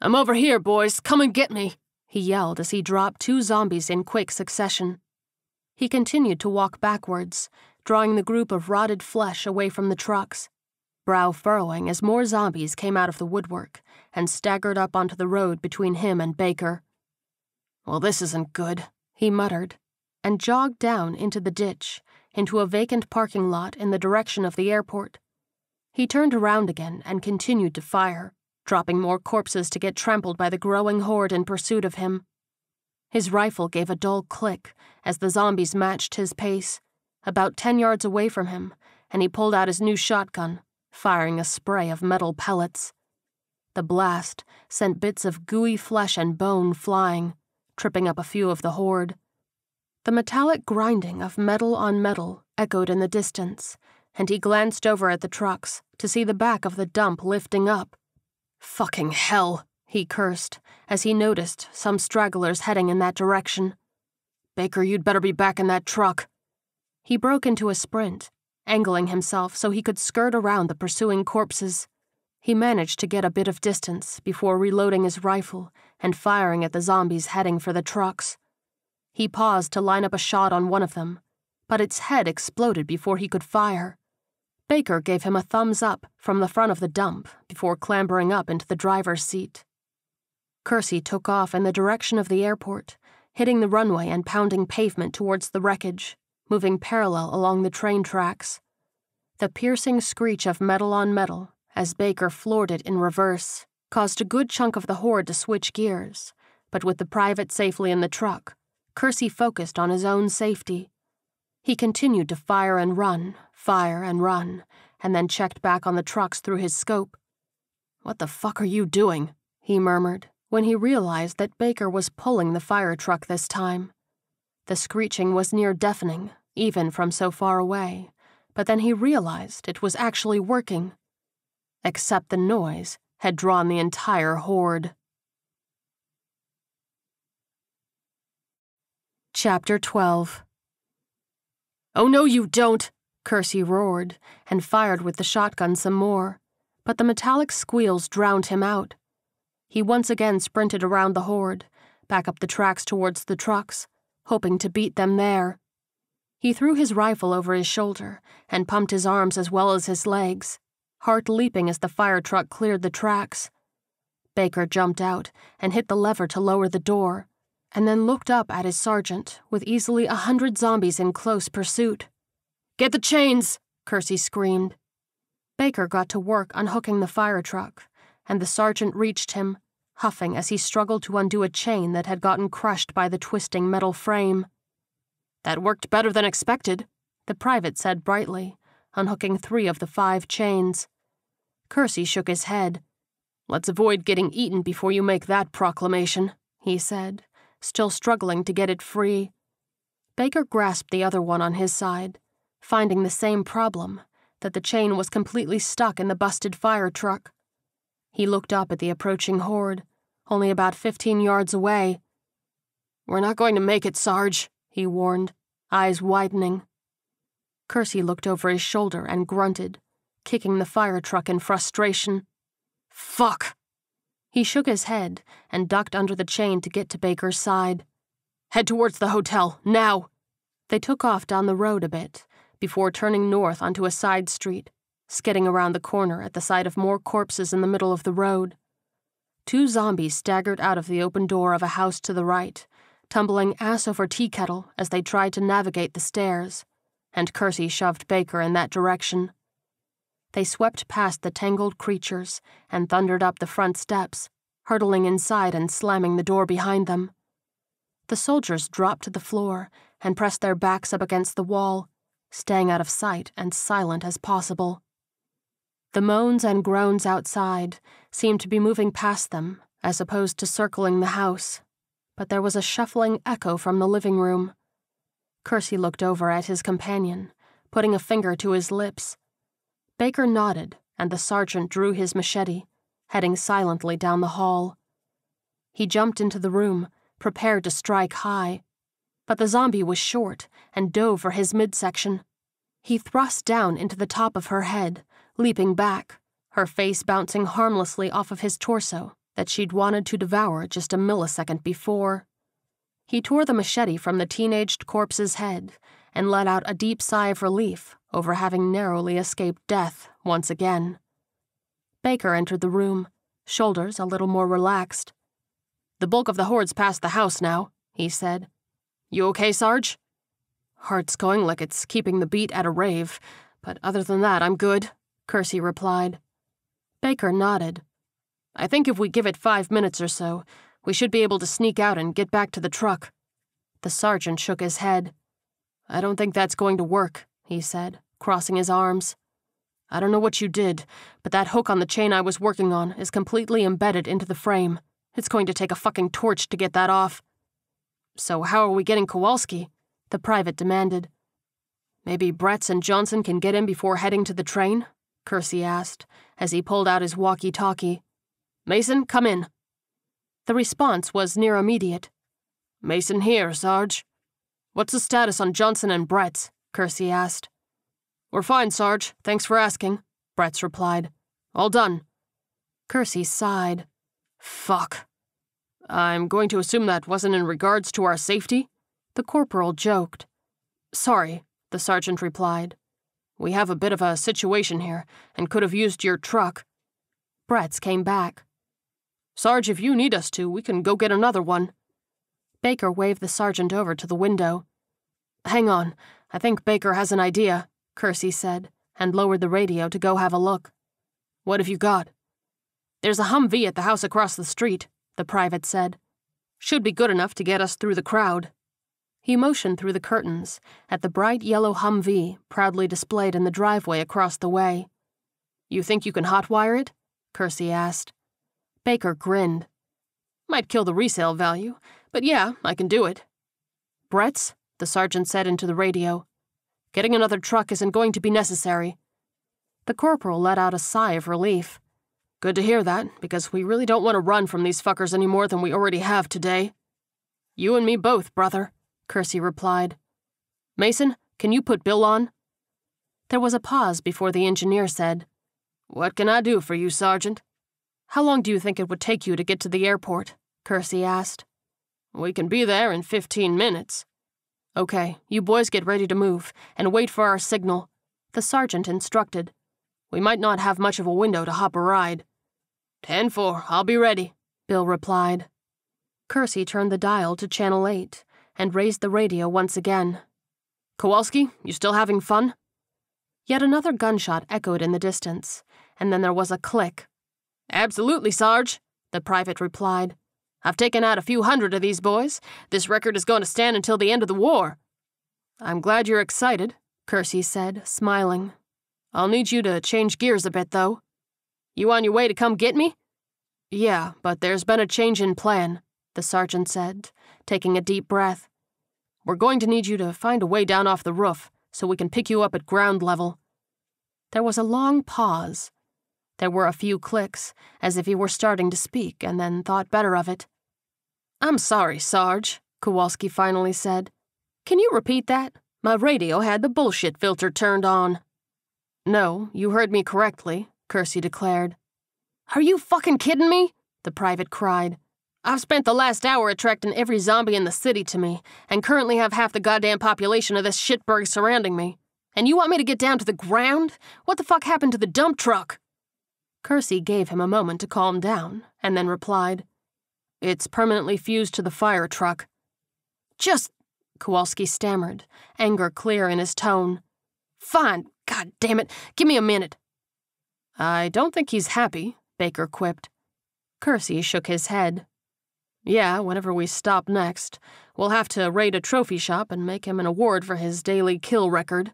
I'm over here, boys. Come and get me, he yelled as he dropped two zombies in quick succession. He continued to walk backwards, drawing the group of rotted flesh away from the trucks, brow furrowing as more zombies came out of the woodwork and staggered up onto the road between him and Baker. Well, this isn't good, he muttered, and jogged down into the ditch, into a vacant parking lot in the direction of the airport. He turned around again and continued to fire, dropping more corpses to get trampled by the growing horde in pursuit of him. His rifle gave a dull click as the zombies matched his pace, about 10 yards away from him, and he pulled out his new shotgun, firing a spray of metal pellets. The blast sent bits of gooey flesh and bone flying, tripping up a few of the horde. The metallic grinding of metal on metal echoed in the distance, and he glanced over at the trucks to see the back of the dump lifting up. Fucking hell, he cursed as he noticed some stragglers heading in that direction. Baker, you'd better be back in that truck. He broke into a sprint, angling himself so he could skirt around the pursuing corpses. He managed to get a bit of distance before reloading his rifle and firing at the zombies heading for the trucks. He paused to line up a shot on one of them, but its head exploded before he could fire. Baker gave him a thumbs up from the front of the dump before clambering up into the driver's seat. Kersey took off in the direction of the airport, hitting the runway and pounding pavement towards the wreckage moving parallel along the train tracks. The piercing screech of metal on metal, as Baker floored it in reverse, caused a good chunk of the horde to switch gears, but with the private safely in the truck, Kersey focused on his own safety. He continued to fire and run, fire and run, and then checked back on the trucks through his scope. What the fuck are you doing? he murmured when he realized that Baker was pulling the fire truck this time. The screeching was near deafening, even from so far away, but then he realized it was actually working. Except the noise had drawn the entire horde. Chapter 12 Oh, no, you don't! Kersey roared and fired with the shotgun some more, but the metallic squeals drowned him out. He once again sprinted around the horde, back up the tracks towards the trucks, hoping to beat them there. He threw his rifle over his shoulder and pumped his arms as well as his legs, heart leaping as the fire truck cleared the tracks. Baker jumped out and hit the lever to lower the door, and then looked up at his sergeant with easily a hundred zombies in close pursuit. Get the chains! Kersey screamed. Baker got to work unhooking the fire truck, and the sergeant reached him, huffing as he struggled to undo a chain that had gotten crushed by the twisting metal frame. That worked better than expected, the private said brightly, unhooking three of the five chains. Kersey shook his head. Let's avoid getting eaten before you make that proclamation, he said, still struggling to get it free. Baker grasped the other one on his side, finding the same problem that the chain was completely stuck in the busted fire truck. He looked up at the approaching horde, only about 15 yards away. We're not going to make it, Sarge, he warned, eyes widening. Kersey looked over his shoulder and grunted, kicking the fire truck in frustration. Fuck! He shook his head and ducked under the chain to get to Baker's side. Head towards the hotel, now! They took off down the road a bit, before turning north onto a side street, skidding around the corner at the sight of more corpses in the middle of the road. Two zombies staggered out of the open door of a house to the right, tumbling ass over tea kettle as they tried to navigate the stairs, and Kersey shoved Baker in that direction. They swept past the tangled creatures and thundered up the front steps, hurtling inside and slamming the door behind them. The soldiers dropped to the floor and pressed their backs up against the wall, staying out of sight and silent as possible. The moans and groans outside seemed to be moving past them, as opposed to circling the house, but there was a shuffling echo from the living room. Kersey looked over at his companion, putting a finger to his lips Baker nodded, and the sergeant drew his machete, heading silently down the hall. He jumped into the room, prepared to strike high. But the zombie was short and dove for his midsection. He thrust down into the top of her head, leaping back, her face bouncing harmlessly off of his torso that she'd wanted to devour just a millisecond before. He tore the machete from the teenaged corpse's head and let out a deep sigh of relief over having narrowly escaped death once again. Baker entered the room, shoulders a little more relaxed. The bulk of the horde's past the house now, he said. You okay, Sarge? Heart's going like it's keeping the beat at a rave, but other than that, I'm good, Kersey replied. Baker nodded. I think if we give it five minutes or so, we should be able to sneak out and get back to the truck. The sergeant shook his head. I don't think that's going to work, he said crossing his arms. I don't know what you did, but that hook on the chain I was working on is completely embedded into the frame. It's going to take a fucking torch to get that off. So, how are we getting Kowalski? The private demanded. Maybe Bretz and Johnson can get him before heading to the train? Kersey asked, as he pulled out his walkie talkie. Mason, come in. The response was near immediate. Mason here, Sarge. What's the status on Johnson and Bretz? Kersey asked. We're fine, Sarge. Thanks for asking, Bretz replied. All done. Kersey sighed. Fuck. I'm going to assume that wasn't in regards to our safety? The corporal joked. Sorry, the sergeant replied. We have a bit of a situation here and could have used your truck. Bretz came back. Sarge, if you need us to, we can go get another one. Baker waved the sergeant over to the window. Hang on, I think Baker has an idea. Kersey said, and lowered the radio to go have a look. What have you got? There's a Humvee at the house across the street, the private said. Should be good enough to get us through the crowd. He motioned through the curtains at the bright yellow Humvee proudly displayed in the driveway across the way. You think you can hotwire it? Kersey asked. Baker grinned. Might kill the resale value, but yeah, I can do it. Bretz, the sergeant said into the radio. Getting another truck isn't going to be necessary. The corporal let out a sigh of relief. Good to hear that, because we really don't want to run from these fuckers any more than we already have today. You and me both, brother, Kersey replied. Mason, can you put Bill on? There was a pause before the engineer said, What can I do for you, Sergeant? How long do you think it would take you to get to the airport? Kersey asked. We can be there in 15 minutes. Okay, you boys get ready to move, and wait for our signal, the sergeant instructed. We might not have much of a window to hop a ride. 10 4, I'll be ready, Bill replied. Kersey turned the dial to channel 8 and raised the radio once again. Kowalski, you still having fun? Yet another gunshot echoed in the distance, and then there was a click. Absolutely, Sarge, the private replied. I've taken out a few hundred of these boys. This record is going to stand until the end of the war. I'm glad you're excited, Kersey said, smiling. I'll need you to change gears a bit, though. You on your way to come get me? Yeah, but there's been a change in plan, the sergeant said, taking a deep breath. We're going to need you to find a way down off the roof so we can pick you up at ground level. There was a long pause. There were a few clicks, as if he were starting to speak and then thought better of it. I'm sorry, Sarge, Kowalski finally said. Can you repeat that? My radio had the bullshit filter turned on. No, you heard me correctly, Kersey declared. Are you fucking kidding me? The private cried. I've spent the last hour attracting every zombie in the city to me, and currently have half the goddamn population of this shitburg surrounding me. And you want me to get down to the ground? What the fuck happened to the dump truck? Kersey gave him a moment to calm down, and then replied, It's permanently fused to the fire truck. Just, Kowalski stammered, anger clear in his tone. Fine, god damn it, give me a minute. I don't think he's happy, Baker quipped. Kersey shook his head. Yeah, whenever we stop next, we'll have to raid a trophy shop and make him an award for his daily kill record.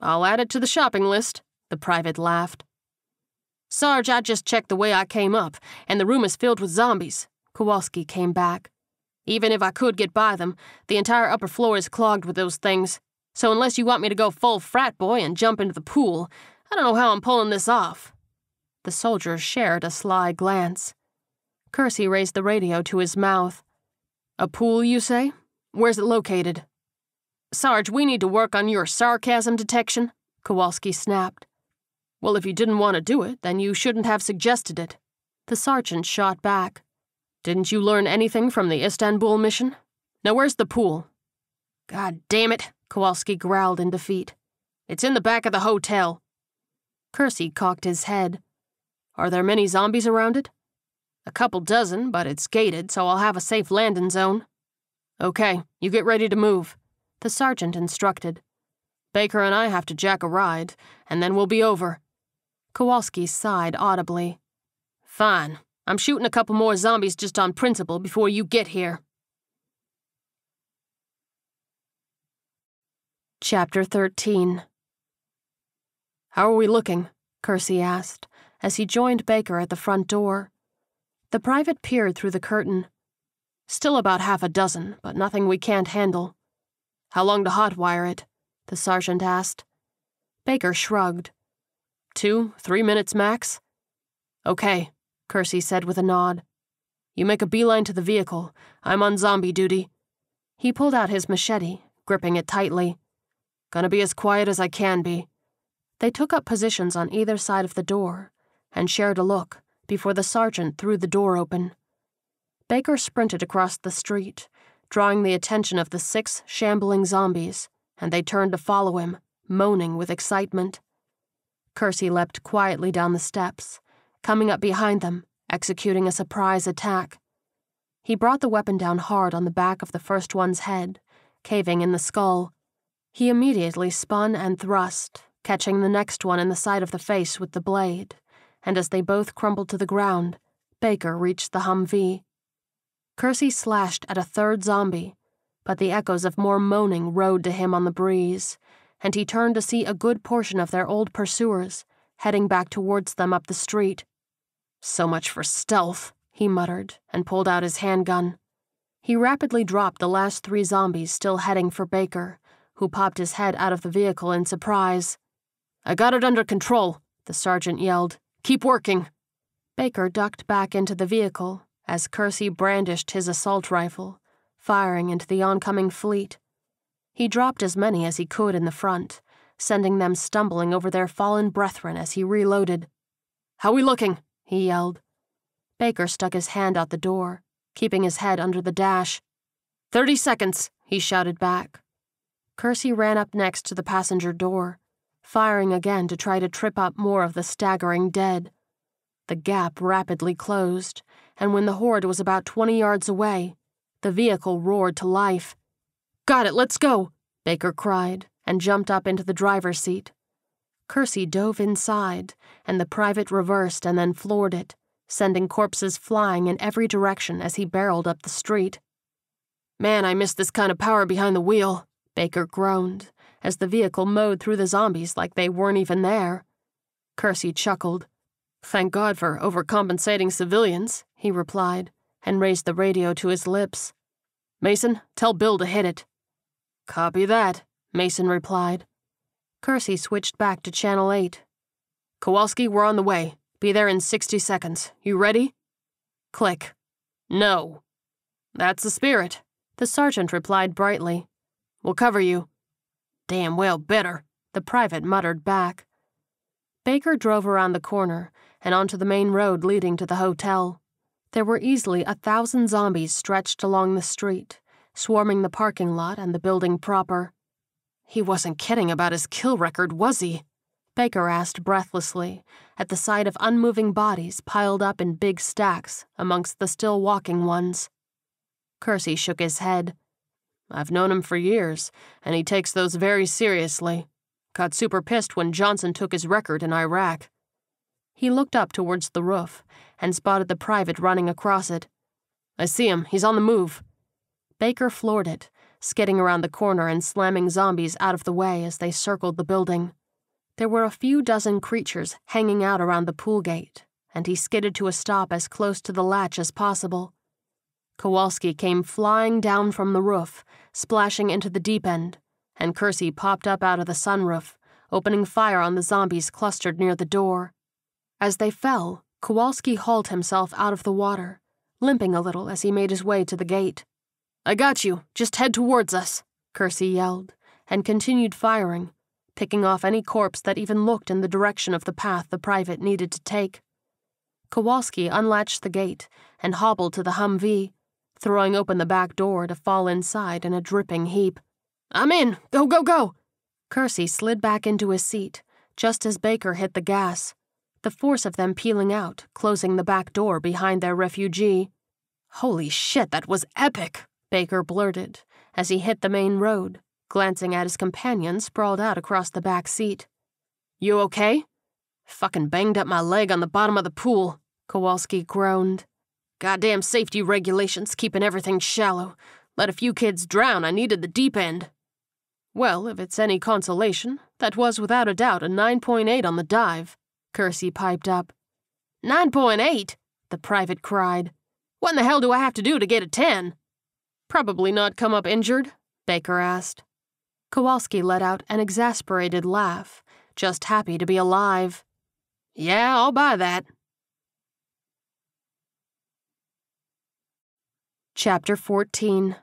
I'll add it to the shopping list, the private laughed. Sarge, I just checked the way I came up, and the room is filled with zombies. Kowalski came back. Even if I could get by them, the entire upper floor is clogged with those things. So unless you want me to go full frat boy and jump into the pool, I don't know how I'm pulling this off. The soldiers shared a sly glance. Kersey raised the radio to his mouth. A pool, you say? Where's it located? Sarge, we need to work on your sarcasm detection, Kowalski snapped. Well, if you didn't want to do it, then you shouldn't have suggested it. The sergeant shot back. Didn't you learn anything from the Istanbul mission? Now, where's the pool? God damn it, Kowalski growled in defeat. It's in the back of the hotel. Kersey cocked his head. Are there many zombies around it? A couple dozen, but it's gated, so I'll have a safe landing zone. Okay, you get ready to move, the sergeant instructed. Baker and I have to jack a ride, and then we'll be over. Kowalski sighed audibly. Fine. I'm shooting a couple more zombies just on principle before you get here. Chapter 13 How are we looking? Kersey asked, as he joined Baker at the front door. The private peered through the curtain. Still about half a dozen, but nothing we can't handle. How long to hotwire it? The sergeant asked. Baker shrugged. Two, three minutes max? Okay, Kersey said with a nod. You make a beeline to the vehicle. I'm on zombie duty. He pulled out his machete, gripping it tightly. Gonna be as quiet as I can be. They took up positions on either side of the door and shared a look before the sergeant threw the door open. Baker sprinted across the street, drawing the attention of the six shambling zombies, and they turned to follow him, moaning with excitement. Kersey leapt quietly down the steps, coming up behind them, executing a surprise attack. He brought the weapon down hard on the back of the first one's head, caving in the skull. He immediately spun and thrust, catching the next one in the side of the face with the blade, and as they both crumpled to the ground, Baker reached the Humvee. Kersey slashed at a third zombie, but the echoes of more moaning rode to him on the breeze, and he turned to see a good portion of their old pursuers heading back towards them up the street. So much for stealth, he muttered, and pulled out his handgun. He rapidly dropped the last three zombies still heading for Baker, who popped his head out of the vehicle in surprise. I got it under control, the sergeant yelled. Keep working. Baker ducked back into the vehicle as Kersey brandished his assault rifle, firing into the oncoming fleet. He dropped as many as he could in the front, sending them stumbling over their fallen brethren as he reloaded. How we looking? He yelled. Baker stuck his hand out the door, keeping his head under the dash. Thirty seconds, he shouted back. Kersey ran up next to the passenger door, firing again to try to trip up more of the staggering dead. The gap rapidly closed, and when the horde was about 20 yards away, the vehicle roared to life. Got it, let's go, Baker cried and jumped up into the driver's seat. Kersey dove inside, and the private reversed and then floored it, sending corpses flying in every direction as he barreled up the street. Man, I miss this kind of power behind the wheel, Baker groaned as the vehicle mowed through the zombies like they weren't even there. Kersey chuckled. Thank God for overcompensating civilians, he replied, and raised the radio to his lips. Mason, tell Bill to hit it. Copy that, Mason replied. Kersey switched back to Channel 8. Kowalski, we're on the way. Be there in 60 seconds. You ready? Click. No. That's the spirit, the sergeant replied brightly. We'll cover you. Damn well better, the private muttered back. Baker drove around the corner and onto the main road leading to the hotel. There were easily a thousand zombies stretched along the street, swarming the parking lot and the building proper. He wasn't kidding about his kill record, was he? Baker asked breathlessly, at the sight of unmoving bodies piled up in big stacks amongst the still walking ones. Kersey shook his head. I've known him for years, and he takes those very seriously. Got super pissed when Johnson took his record in Iraq. He looked up towards the roof and spotted the private running across it. I see him. He's on the move. Baker floored it, skidding around the corner and slamming zombies out of the way as they circled the building. There were a few dozen creatures hanging out around the pool gate, and he skidded to a stop as close to the latch as possible. Kowalski came flying down from the roof, splashing into the deep end, and Kersey popped up out of the sunroof, opening fire on the zombies clustered near the door. As they fell, Kowalski hauled himself out of the water, limping a little as he made his way to the gate. I got you. Just head towards us, Kersey yelled, and continued firing, picking off any corpse that even looked in the direction of the path the private needed to take. Kowalski unlatched the gate and hobbled to the Humvee, throwing open the back door to fall inside in a dripping heap. I'm in! Go, go, go! Kersey slid back into his seat, just as Baker hit the gas, the force of them peeling out, closing the back door behind their refugee. Holy shit, that was epic, Baker blurted as he hit the main road, glancing at his companion sprawled out across the back seat. You okay? Fucking banged up my leg on the bottom of the pool, Kowalski groaned. Goddamn safety regulations keeping everything shallow. Let a few kids drown, I needed the deep end. Well, if it's any consolation, that was without a doubt a 9.8 on the dive, Kersey piped up. 9.8? The private cried. What in the hell do I have to do to get a 10? Probably not come up injured? Baker asked. Kowalski let out an exasperated laugh, just happy to be alive. Yeah, I'll buy that. Chapter 14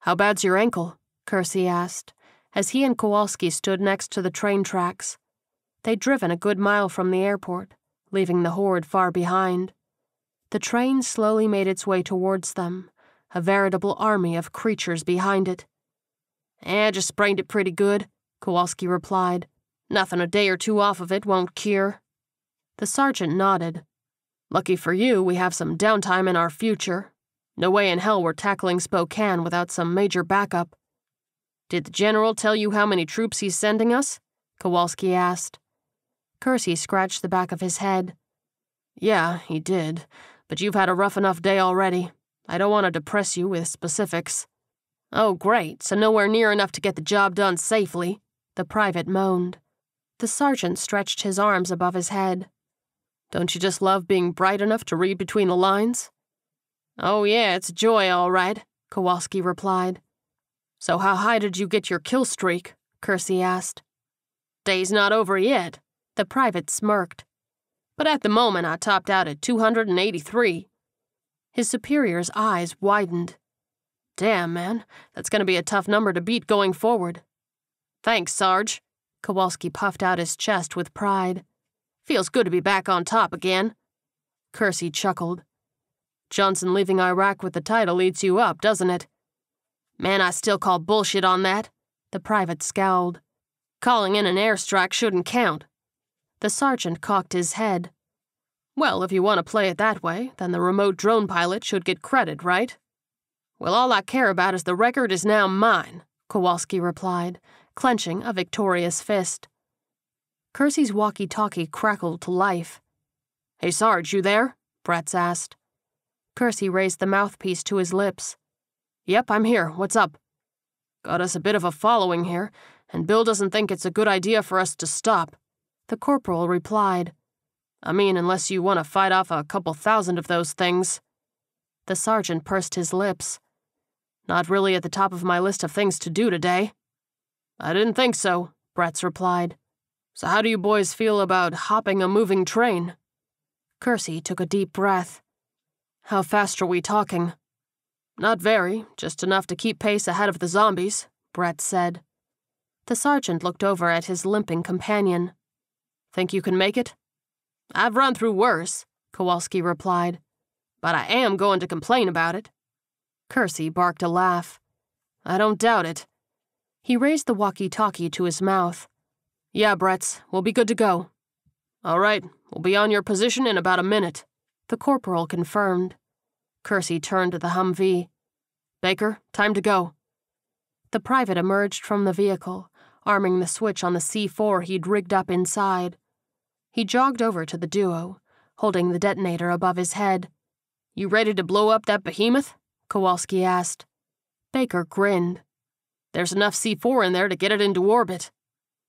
How bad's your ankle? Kersey asked, as he and Kowalski stood next to the train tracks. They'd driven a good mile from the airport, leaving the horde far behind. The train slowly made its way towards them, a veritable army of creatures behind it. Eh, just sprained it pretty good, Kowalski replied. Nothing a day or two off of it won't cure. The sergeant nodded. Lucky for you, we have some downtime in our future. No way in hell we're tackling Spokane without some major backup. Did the general tell you how many troops he's sending us? Kowalski asked. Kersey scratched the back of his head. Yeah, he did, but you've had a rough enough day already. I don't want to depress you with specifics. Oh, great, so nowhere near enough to get the job done safely, the private moaned. The sergeant stretched his arms above his head. Don't you just love being bright enough to read between the lines? Oh, yeah, it's joy, all right, Kowalski replied. So, how high did you get your kill streak? Kersey asked. Day's not over yet, the private smirked. But at the moment, I topped out at 283. His superior's eyes widened. Damn, man, that's gonna be a tough number to beat going forward. Thanks, Sarge. Kowalski puffed out his chest with pride. Feels good to be back on top again. Kersey chuckled. Johnson leaving Iraq with the title eats you up, doesn't it? Man, I still call bullshit on that. The private scowled. Calling in an airstrike shouldn't count. The sergeant cocked his head. Well, if you want to play it that way, then the remote drone pilot should get credit, right? Well, all I care about is the record is now mine, Kowalski replied, clenching a victorious fist. Kersey's walkie talkie crackled to life. Hey, Sarge, you there? Bretz asked. Kersey raised the mouthpiece to his lips. Yep, I'm here. What's up? Got us a bit of a following here, and Bill doesn't think it's a good idea for us to stop. The corporal replied. I mean, unless you want to fight off a couple thousand of those things. The sergeant pursed his lips. Not really at the top of my list of things to do today. I didn't think so, Bretz replied. So how do you boys feel about hopping a moving train? Kersey took a deep breath. How fast are we talking? Not very, just enough to keep pace ahead of the zombies, Bretz said. The sergeant looked over at his limping companion. Think you can make it? I've run through worse, Kowalski replied. But I am going to complain about it. Kersey barked a laugh. I don't doubt it. He raised the walkie talkie to his mouth. Yeah, Bretz, we'll be good to go. All right, we'll be on your position in about a minute, the corporal confirmed. Kersey turned to the Humvee. Baker, time to go. The private emerged from the vehicle, arming the switch on the C4 he'd rigged up inside. He jogged over to the duo, holding the detonator above his head. You ready to blow up that behemoth? Kowalski asked. Baker grinned. There's enough C4 in there to get it into orbit.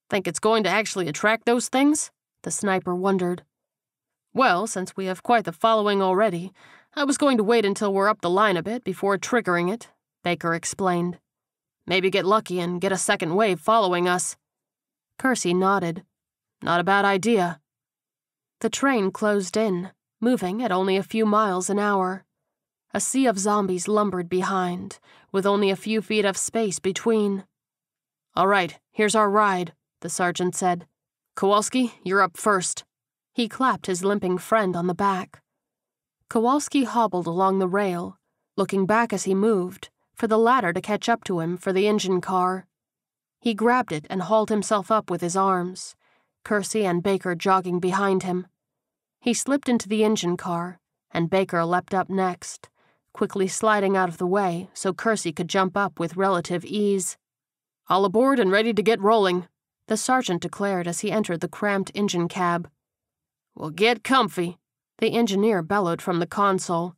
Think it's going to actually attract those things? The sniper wondered. Well, since we have quite the following already, I was going to wait until we're up the line a bit before triggering it, Baker explained. Maybe get lucky and get a second wave following us. Kersey nodded. Not a bad idea. The train closed in, moving at only a few miles an hour. A sea of zombies lumbered behind, with only a few feet of space between. All right, here's our ride, the sergeant said. Kowalski, you're up first. He clapped his limping friend on the back. Kowalski hobbled along the rail, looking back as he moved, for the ladder to catch up to him for the engine car. He grabbed it and hauled himself up with his arms, Kersey and Baker jogging behind him. He slipped into the engine car, and Baker leapt up next, quickly sliding out of the way so Kersey could jump up with relative ease. All aboard and ready to get rolling, the sergeant declared as he entered the cramped engine cab. Well, get comfy, the engineer bellowed from the console.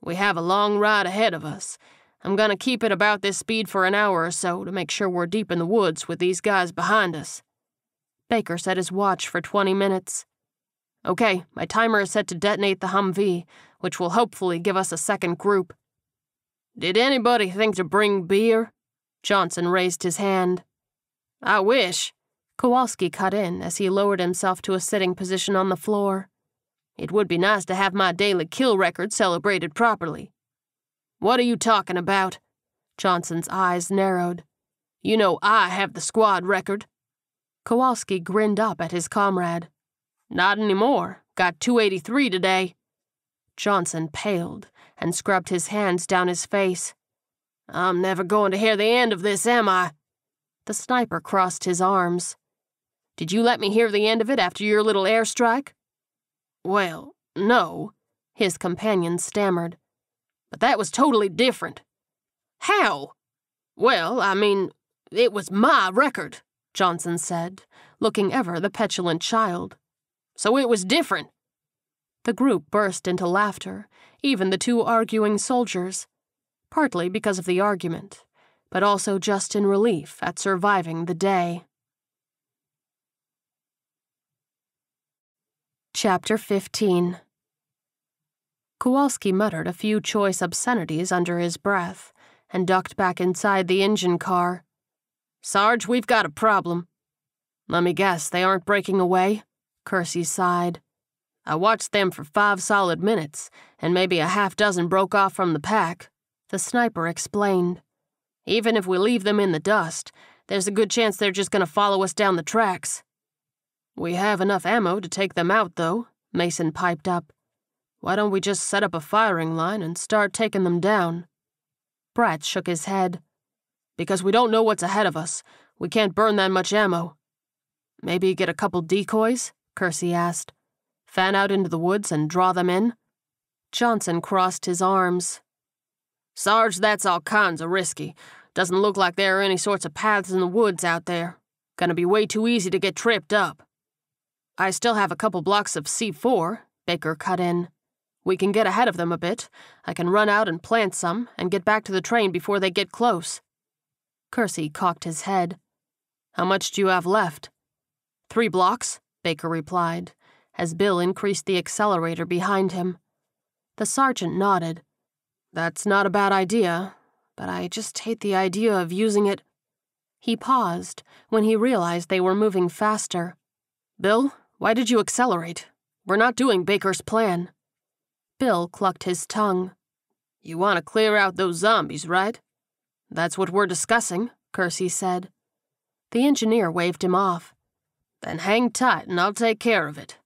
We have a long ride ahead of us. I'm gonna keep it about this speed for an hour or so to make sure we're deep in the woods with these guys behind us. Baker set his watch for 20 minutes. Okay, my timer is set to detonate the Humvee, which will hopefully give us a second group. Did anybody think to bring beer? Johnson raised his hand. I wish. Kowalski cut in as he lowered himself to a sitting position on the floor. It would be nice to have my daily kill record celebrated properly. What are you talking about? Johnson's eyes narrowed. You know I have the squad record. Kowalski grinned up at his comrade. Not anymore. Got 283 today. Johnson paled and scrubbed his hands down his face. I'm never going to hear the end of this, am I? The sniper crossed his arms. Did you let me hear the end of it after your little airstrike? Well, no, his companion stammered. But that was totally different. How? Well, I mean, it was my record, Johnson said, looking ever the petulant child. So it was different. The group burst into laughter, even the two arguing soldiers, partly because of the argument, but also just in relief at surviving the day. Chapter 15 Kowalski muttered a few choice obscenities under his breath and ducked back inside the engine car. Sarge, we've got a problem. Let me guess, they aren't breaking away? Kersey sighed. I watched them for five solid minutes, and maybe a half dozen broke off from the pack. The sniper explained. Even if we leave them in the dust, there's a good chance they're just going to follow us down the tracks. We have enough ammo to take them out, though, Mason piped up. Why don't we just set up a firing line and start taking them down? Bretz shook his head. Because we don't know what's ahead of us. We can't burn that much ammo. Maybe get a couple decoys? Kersey asked. Fan out into the woods and draw them in? Johnson crossed his arms. Sarge, that's all kinds of risky. Doesn't look like there are any sorts of paths in the woods out there. Gonna be way too easy to get tripped up. I still have a couple blocks of C4, Baker cut in. We can get ahead of them a bit. I can run out and plant some and get back to the train before they get close. Kersey cocked his head. How much do you have left? Three blocks, Baker replied, as Bill increased the accelerator behind him. The sergeant nodded. That's not a bad idea, but I just hate the idea of using it. He paused when he realized they were moving faster. Bill, why did you accelerate? We're not doing Baker's plan. Bill clucked his tongue. You want to clear out those zombies, right? That's what we're discussing, Kersey said. The engineer waved him off. Then hang tight and I'll take care of it.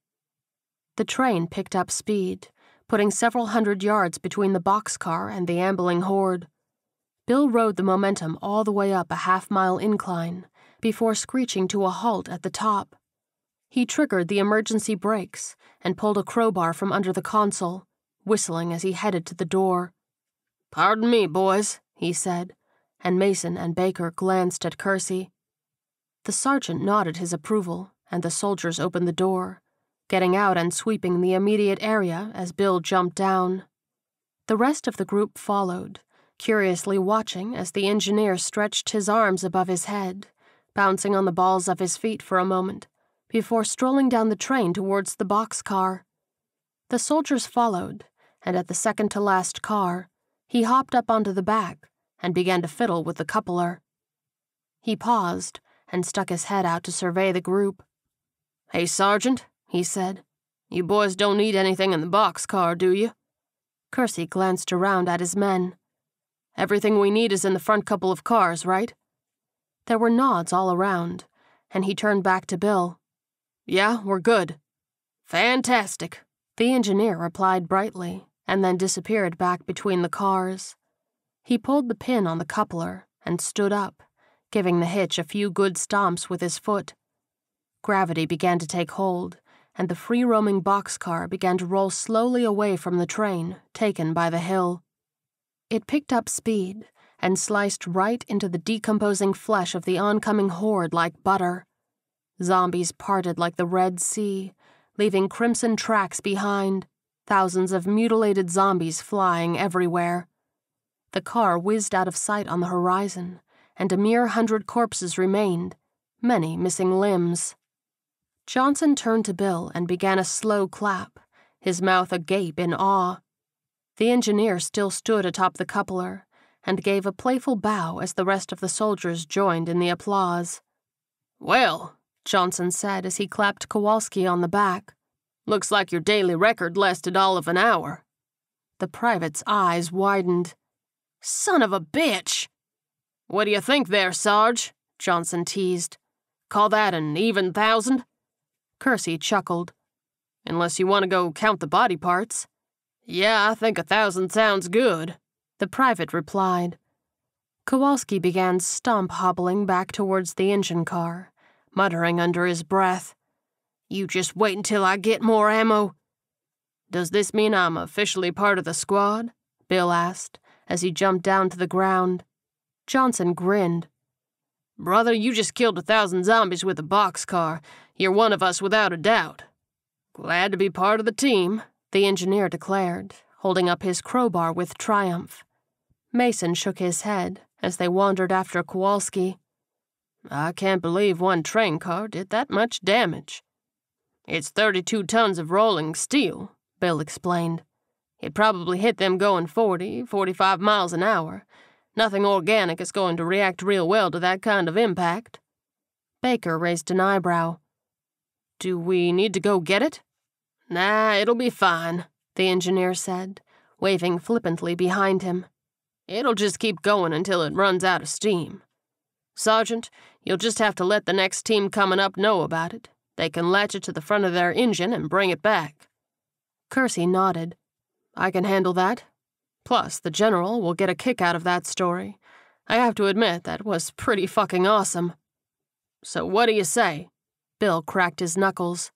The train picked up speed, putting several hundred yards between the boxcar and the ambling horde. Bill rode the momentum all the way up a half mile incline before screeching to a halt at the top. He triggered the emergency brakes and pulled a crowbar from under the console, whistling as he headed to the door. Pardon me, boys, he said, and Mason and Baker glanced at Kersey. The sergeant nodded his approval, and the soldiers opened the door, getting out and sweeping the immediate area as Bill jumped down. The rest of the group followed, curiously watching as the engineer stretched his arms above his head, bouncing on the balls of his feet for a moment, before strolling down the train towards the boxcar. The soldiers followed, and at the second to last car, he hopped up onto the back and began to fiddle with the coupler. He paused and stuck his head out to survey the group. Hey, Sergeant, he said. You boys don't need anything in the boxcar, do you? Kersey glanced around at his men. Everything we need is in the front couple of cars, right? There were nods all around, and he turned back to Bill. Yeah, we're good. Fantastic, the engineer replied brightly, and then disappeared back between the cars. He pulled the pin on the coupler and stood up, giving the hitch a few good stomps with his foot. Gravity began to take hold, and the free roaming boxcar began to roll slowly away from the train, taken by the hill. It picked up speed and sliced right into the decomposing flesh of the oncoming horde like butter. Zombies parted like the Red Sea, leaving crimson tracks behind, thousands of mutilated zombies flying everywhere. The car whizzed out of sight on the horizon, and a mere hundred corpses remained, many missing limbs. Johnson turned to Bill and began a slow clap, his mouth agape in awe. The engineer still stood atop the coupler and gave a playful bow as the rest of the soldiers joined in the applause. Well, Johnson said as he clapped Kowalski on the back, looks like your daily record lasted all of an hour. The private's eyes widened. Son of a bitch! What do you think there, Sarge? Johnson teased. Call that an even thousand? Kersey chuckled. Unless you want to go count the body parts. Yeah, I think a thousand sounds good, the private replied. Kowalski began stomp hobbling back towards the engine car, muttering under his breath. You just wait until I get more ammo. Does this mean I'm officially part of the squad? Bill asked as he jumped down to the ground. Johnson grinned. Brother, you just killed a thousand zombies with a boxcar. You're one of us without a doubt. Glad to be part of the team, the engineer declared, holding up his crowbar with triumph. Mason shook his head as they wandered after Kowalski. I can't believe one train car did that much damage. It's 32 tons of rolling steel, Bill explained. It probably hit them going 40, 45 miles an hour. Nothing organic is going to react real well to that kind of impact. Baker raised an eyebrow. Do we need to go get it? Nah, it'll be fine, the engineer said, waving flippantly behind him. It'll just keep going until it runs out of steam. Sergeant, you'll just have to let the next team coming up know about it. They can latch it to the front of their engine and bring it back. Kersey nodded. I can handle that. Plus, the General will get a kick out of that story. I have to admit, that was pretty fucking awesome. So what do you say? Bill cracked his knuckles.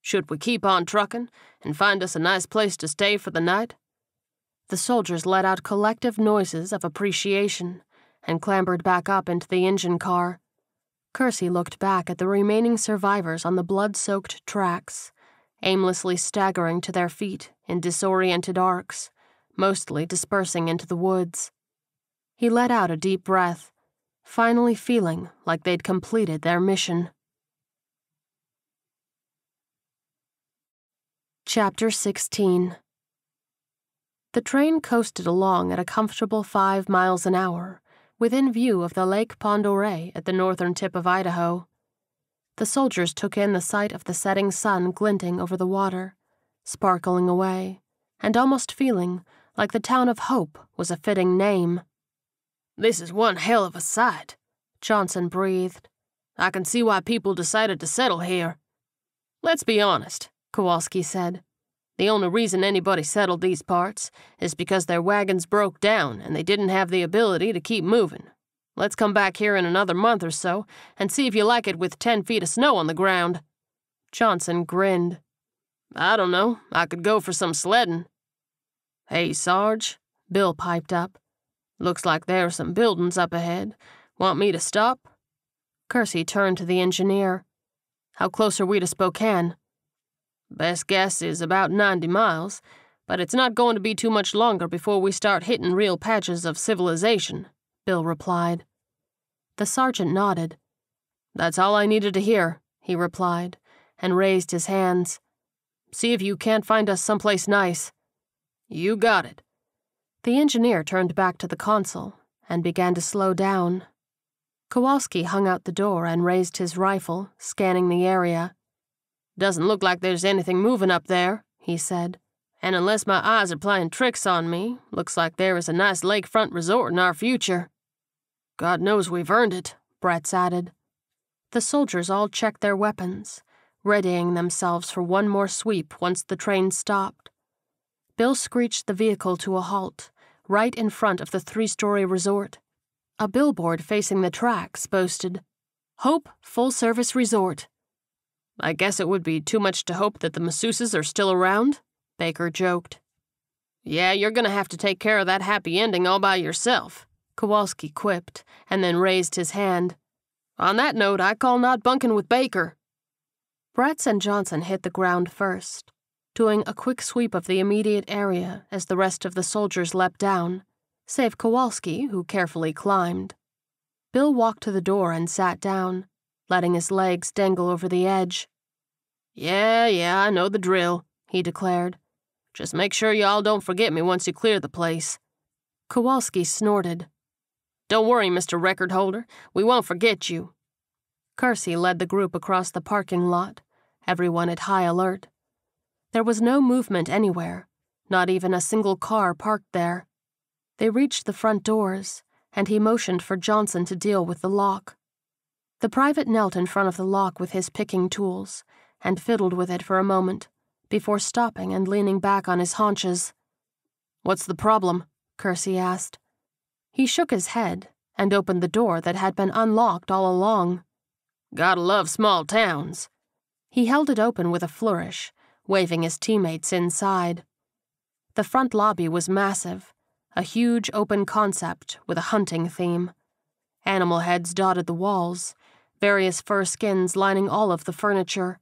Should we keep on trucking and find us a nice place to stay for the night? The soldiers let out collective noises of appreciation and clambered back up into the engine car. Kersey looked back at the remaining survivors on the blood soaked tracks, aimlessly staggering to their feet in disoriented arcs, mostly dispersing into the woods. He let out a deep breath, finally feeling like they'd completed their mission. Chapter 16 The train coasted along at a comfortable five miles an hour, within view of the Lake Pend Oreille at the northern tip of Idaho. The soldiers took in the sight of the setting sun glinting over the water, sparkling away, and almost feeling like the town of Hope was a fitting name. This is one hell of a sight, Johnson breathed. I can see why people decided to settle here. Let's be honest, Kowalski said. The only reason anybody settled these parts is because their wagons broke down and they didn't have the ability to keep moving. Let's come back here in another month or so and see if you like it with ten feet of snow on the ground. Johnson grinned. I don't know. I could go for some sledding. Hey, Sarge, Bill piped up. Looks like there are some buildings up ahead. Want me to stop? Kersey turned to the engineer. How close are we to Spokane? Best guess is about 90 miles, but it's not going to be too much longer before we start hitting real patches of civilization, Bill replied. The sergeant nodded. That's all I needed to hear, he replied, and raised his hands. See if you can't find us someplace nice. You got it. The engineer turned back to the console and began to slow down. Kowalski hung out the door and raised his rifle, scanning the area. Doesn't look like there's anything moving up there, he said. And unless my eyes are playing tricks on me, looks like there is a nice lakefront resort in our future. God knows we've earned it, Bretz added. The soldiers all checked their weapons, readying themselves for one more sweep once the train stopped. Bill screeched the vehicle to a halt, right in front of the three story resort. A billboard facing the tracks boasted, Hope Full Service Resort. I guess it would be too much to hope that the masseuses are still around, Baker joked. Yeah, you're gonna have to take care of that happy ending all by yourself, Kowalski quipped, and then raised his hand. On that note, I call not bunking with Baker. Bretz and Johnson hit the ground first, doing a quick sweep of the immediate area as the rest of the soldiers leapt down, save Kowalski, who carefully climbed. Bill walked to the door and sat down, letting his legs dangle over the edge. Yeah, yeah, I know the drill, he declared. Just make sure y'all don't forget me once you clear the place. Kowalski snorted. Don't worry, Mr. Record Holder. We won't forget you. Kersey led the group across the parking lot, everyone at high alert. There was no movement anywhere, not even a single car parked there. They reached the front doors, and he motioned for Johnson to deal with the lock. The private knelt in front of the lock with his picking tools and fiddled with it for a moment before stopping and leaning back on his haunches. What's the problem? Kersey asked. He shook his head and opened the door that had been unlocked all along. Gotta love small towns. He held it open with a flourish, waving his teammates inside. The front lobby was massive, a huge open concept with a hunting theme. Animal heads dotted the walls, various fur skins lining all of the furniture.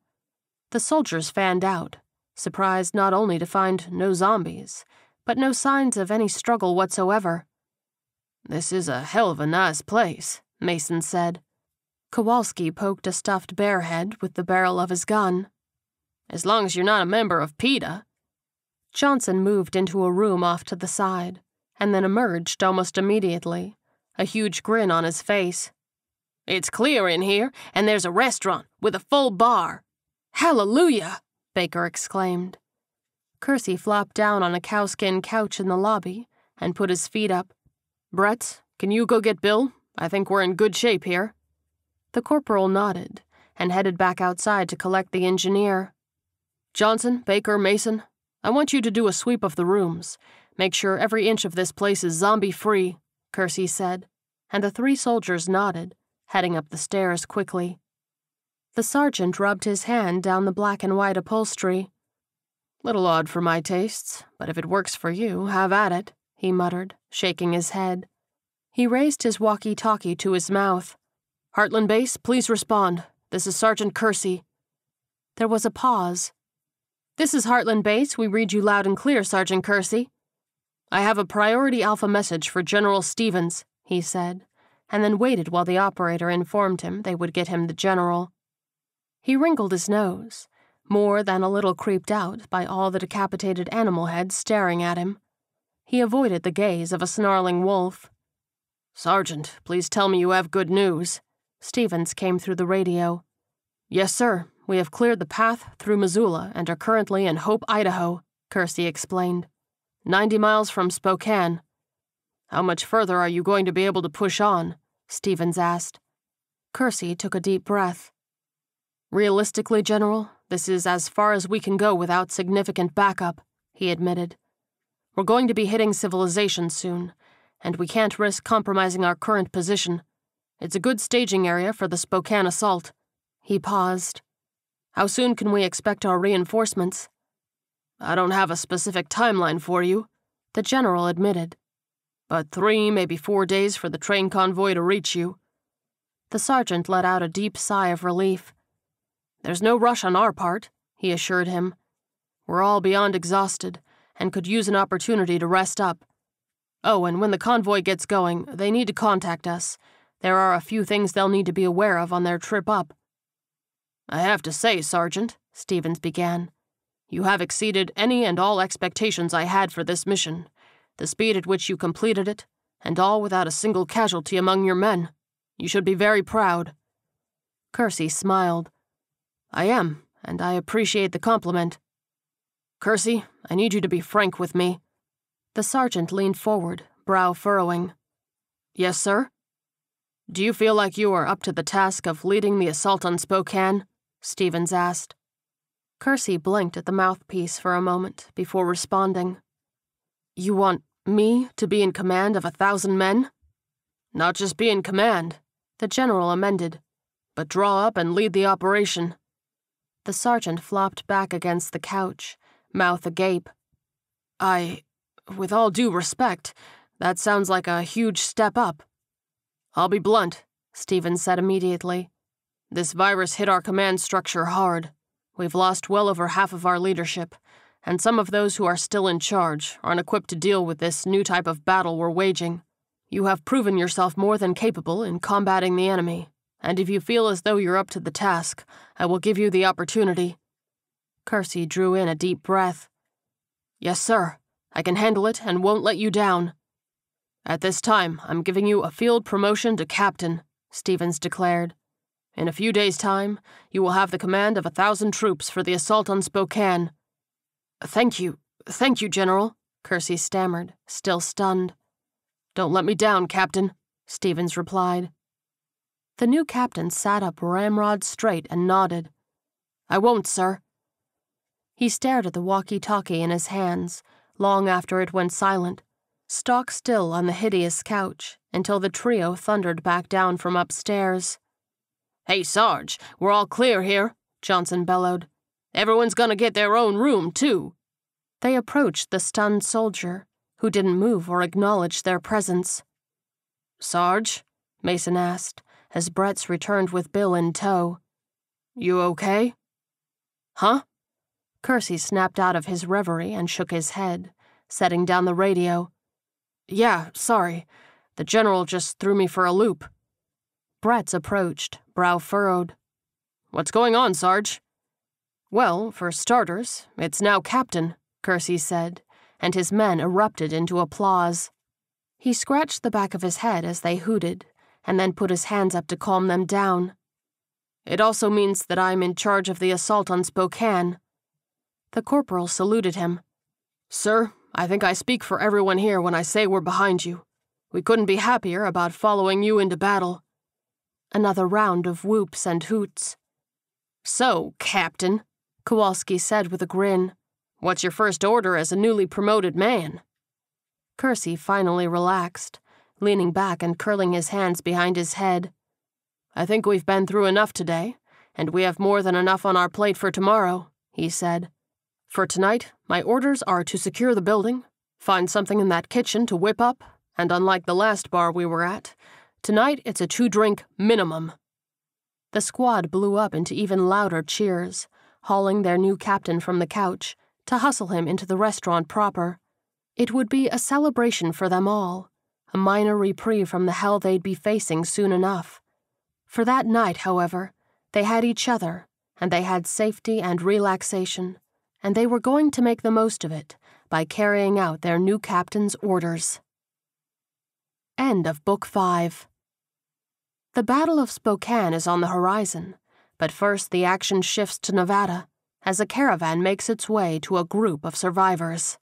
The soldiers fanned out, surprised not only to find no zombies, but no signs of any struggle whatsoever. This is a hell of a nice place, Mason said. Kowalski poked a stuffed bear head with the barrel of his gun. As long as you're not a member of PETA. Johnson moved into a room off to the side, and then emerged almost immediately, a huge grin on his face. It's clear in here, and there's a restaurant with a full bar. Hallelujah! Baker exclaimed. Kersey flopped down on a cowskin couch in the lobby and put his feet up. Bretz, can you go get Bill? I think we're in good shape here. The corporal nodded and headed back outside to collect the engineer. Johnson, Baker, Mason, I want you to do a sweep of the rooms. Make sure every inch of this place is zombie free, Kersey said, and the three soldiers nodded, heading up the stairs quickly. The sergeant rubbed his hand down the black and white upholstery. Little odd for my tastes, but if it works for you, have at it, he muttered, shaking his head. He raised his walkie talkie to his mouth. Heartland Base, please respond. This is Sergeant Kersey. There was a pause. This is Heartland Base. We read you loud and clear, Sergeant Kersey. I have a priority alpha message for General Stevens, he said, and then waited while the operator informed him they would get him the general. He wrinkled his nose, more than a little creeped out by all the decapitated animal heads staring at him. He avoided the gaze of a snarling wolf. Sergeant, please tell me you have good news. Stevens came through the radio. Yes, sir. We have cleared the path through Missoula and are currently in Hope, Idaho, Kersey explained. 90 miles from Spokane. How much further are you going to be able to push on? Stevens asked. Kersey took a deep breath. Realistically, General, this is as far as we can go without significant backup, he admitted. We're going to be hitting civilization soon, and we can't risk compromising our current position. It's a good staging area for the Spokane assault. He paused. How soon can we expect our reinforcements? I don't have a specific timeline for you, the general admitted. But three, maybe four days for the train convoy to reach you. The sergeant let out a deep sigh of relief. There's no rush on our part, he assured him. We're all beyond exhausted and could use an opportunity to rest up. Oh, and when the convoy gets going, they need to contact us. There are a few things they'll need to be aware of on their trip up. I have to say, Sergeant, Stevens began, you have exceeded any and all expectations I had for this mission. The speed at which you completed it, and all without a single casualty among your men. You should be very proud. Kersey smiled. I am, and I appreciate the compliment. Kersey, I need you to be frank with me. The sergeant leaned forward, brow furrowing. Yes, sir? Do you feel like you are up to the task of leading the assault on Spokane? Stevens asked. Kersey blinked at the mouthpiece for a moment before responding. You want me to be in command of a thousand men? Not just be in command, the general amended, but draw up and lead the operation. The sergeant flopped back against the couch, mouth agape. I, with all due respect, that sounds like a huge step up. I'll be blunt, Stevens said immediately. This virus hit our command structure hard. We've lost well over half of our leadership, and some of those who are still in charge aren't equipped to deal with this new type of battle we're waging. You have proven yourself more than capable in combating the enemy, and if you feel as though you're up to the task, I will give you the opportunity. Kersey drew in a deep breath. Yes, sir. I can handle it and won't let you down. At this time, I'm giving you a field promotion to captain, Stevens declared. In a few days' time, you will have the command of a thousand troops for the assault on Spokane. Thank you, thank you, General, Kersey stammered, still stunned. Don't let me down, Captain, Stevens replied. The new captain sat up ramrod straight and nodded. I won't, sir. He stared at the walkie talkie in his hands, long after it went silent, stock still on the hideous couch, until the trio thundered back down from upstairs. Hey, Sarge, we're all clear here, Johnson bellowed. Everyone's gonna get their own room, too. They approached the stunned soldier, who didn't move or acknowledge their presence. Sarge? Mason asked, as Bretz returned with Bill in tow. You okay? Huh? Kersey snapped out of his reverie and shook his head, setting down the radio. Yeah, sorry. The general just threw me for a loop. Bretz approached, brow furrowed. What's going on, Sarge? Well, for starters, it's now Captain, Kersey said, and his men erupted into applause. He scratched the back of his head as they hooted, and then put his hands up to calm them down. It also means that I'm in charge of the assault on Spokane. The corporal saluted him. Sir, I think I speak for everyone here when I say we're behind you. We couldn't be happier about following you into battle. Another round of whoops and hoots. So, Captain, Kowalski said with a grin, what's your first order as a newly promoted man? Kersey finally relaxed, leaning back and curling his hands behind his head. I think we've been through enough today, and we have more than enough on our plate for tomorrow, he said. For tonight, my orders are to secure the building, find something in that kitchen to whip up, and unlike the last bar we were at, tonight it's a two drink minimum. The squad blew up into even louder cheers, hauling their new captain from the couch to hustle him into the restaurant proper. It would be a celebration for them all, a minor reprieve from the hell they'd be facing soon enough. For that night, however, they had each other, and they had safety and relaxation, and they were going to make the most of it by carrying out their new captain's orders. End of Book 5 The Battle of Spokane is on the horizon, but first the action shifts to Nevada as a caravan makes its way to a group of survivors.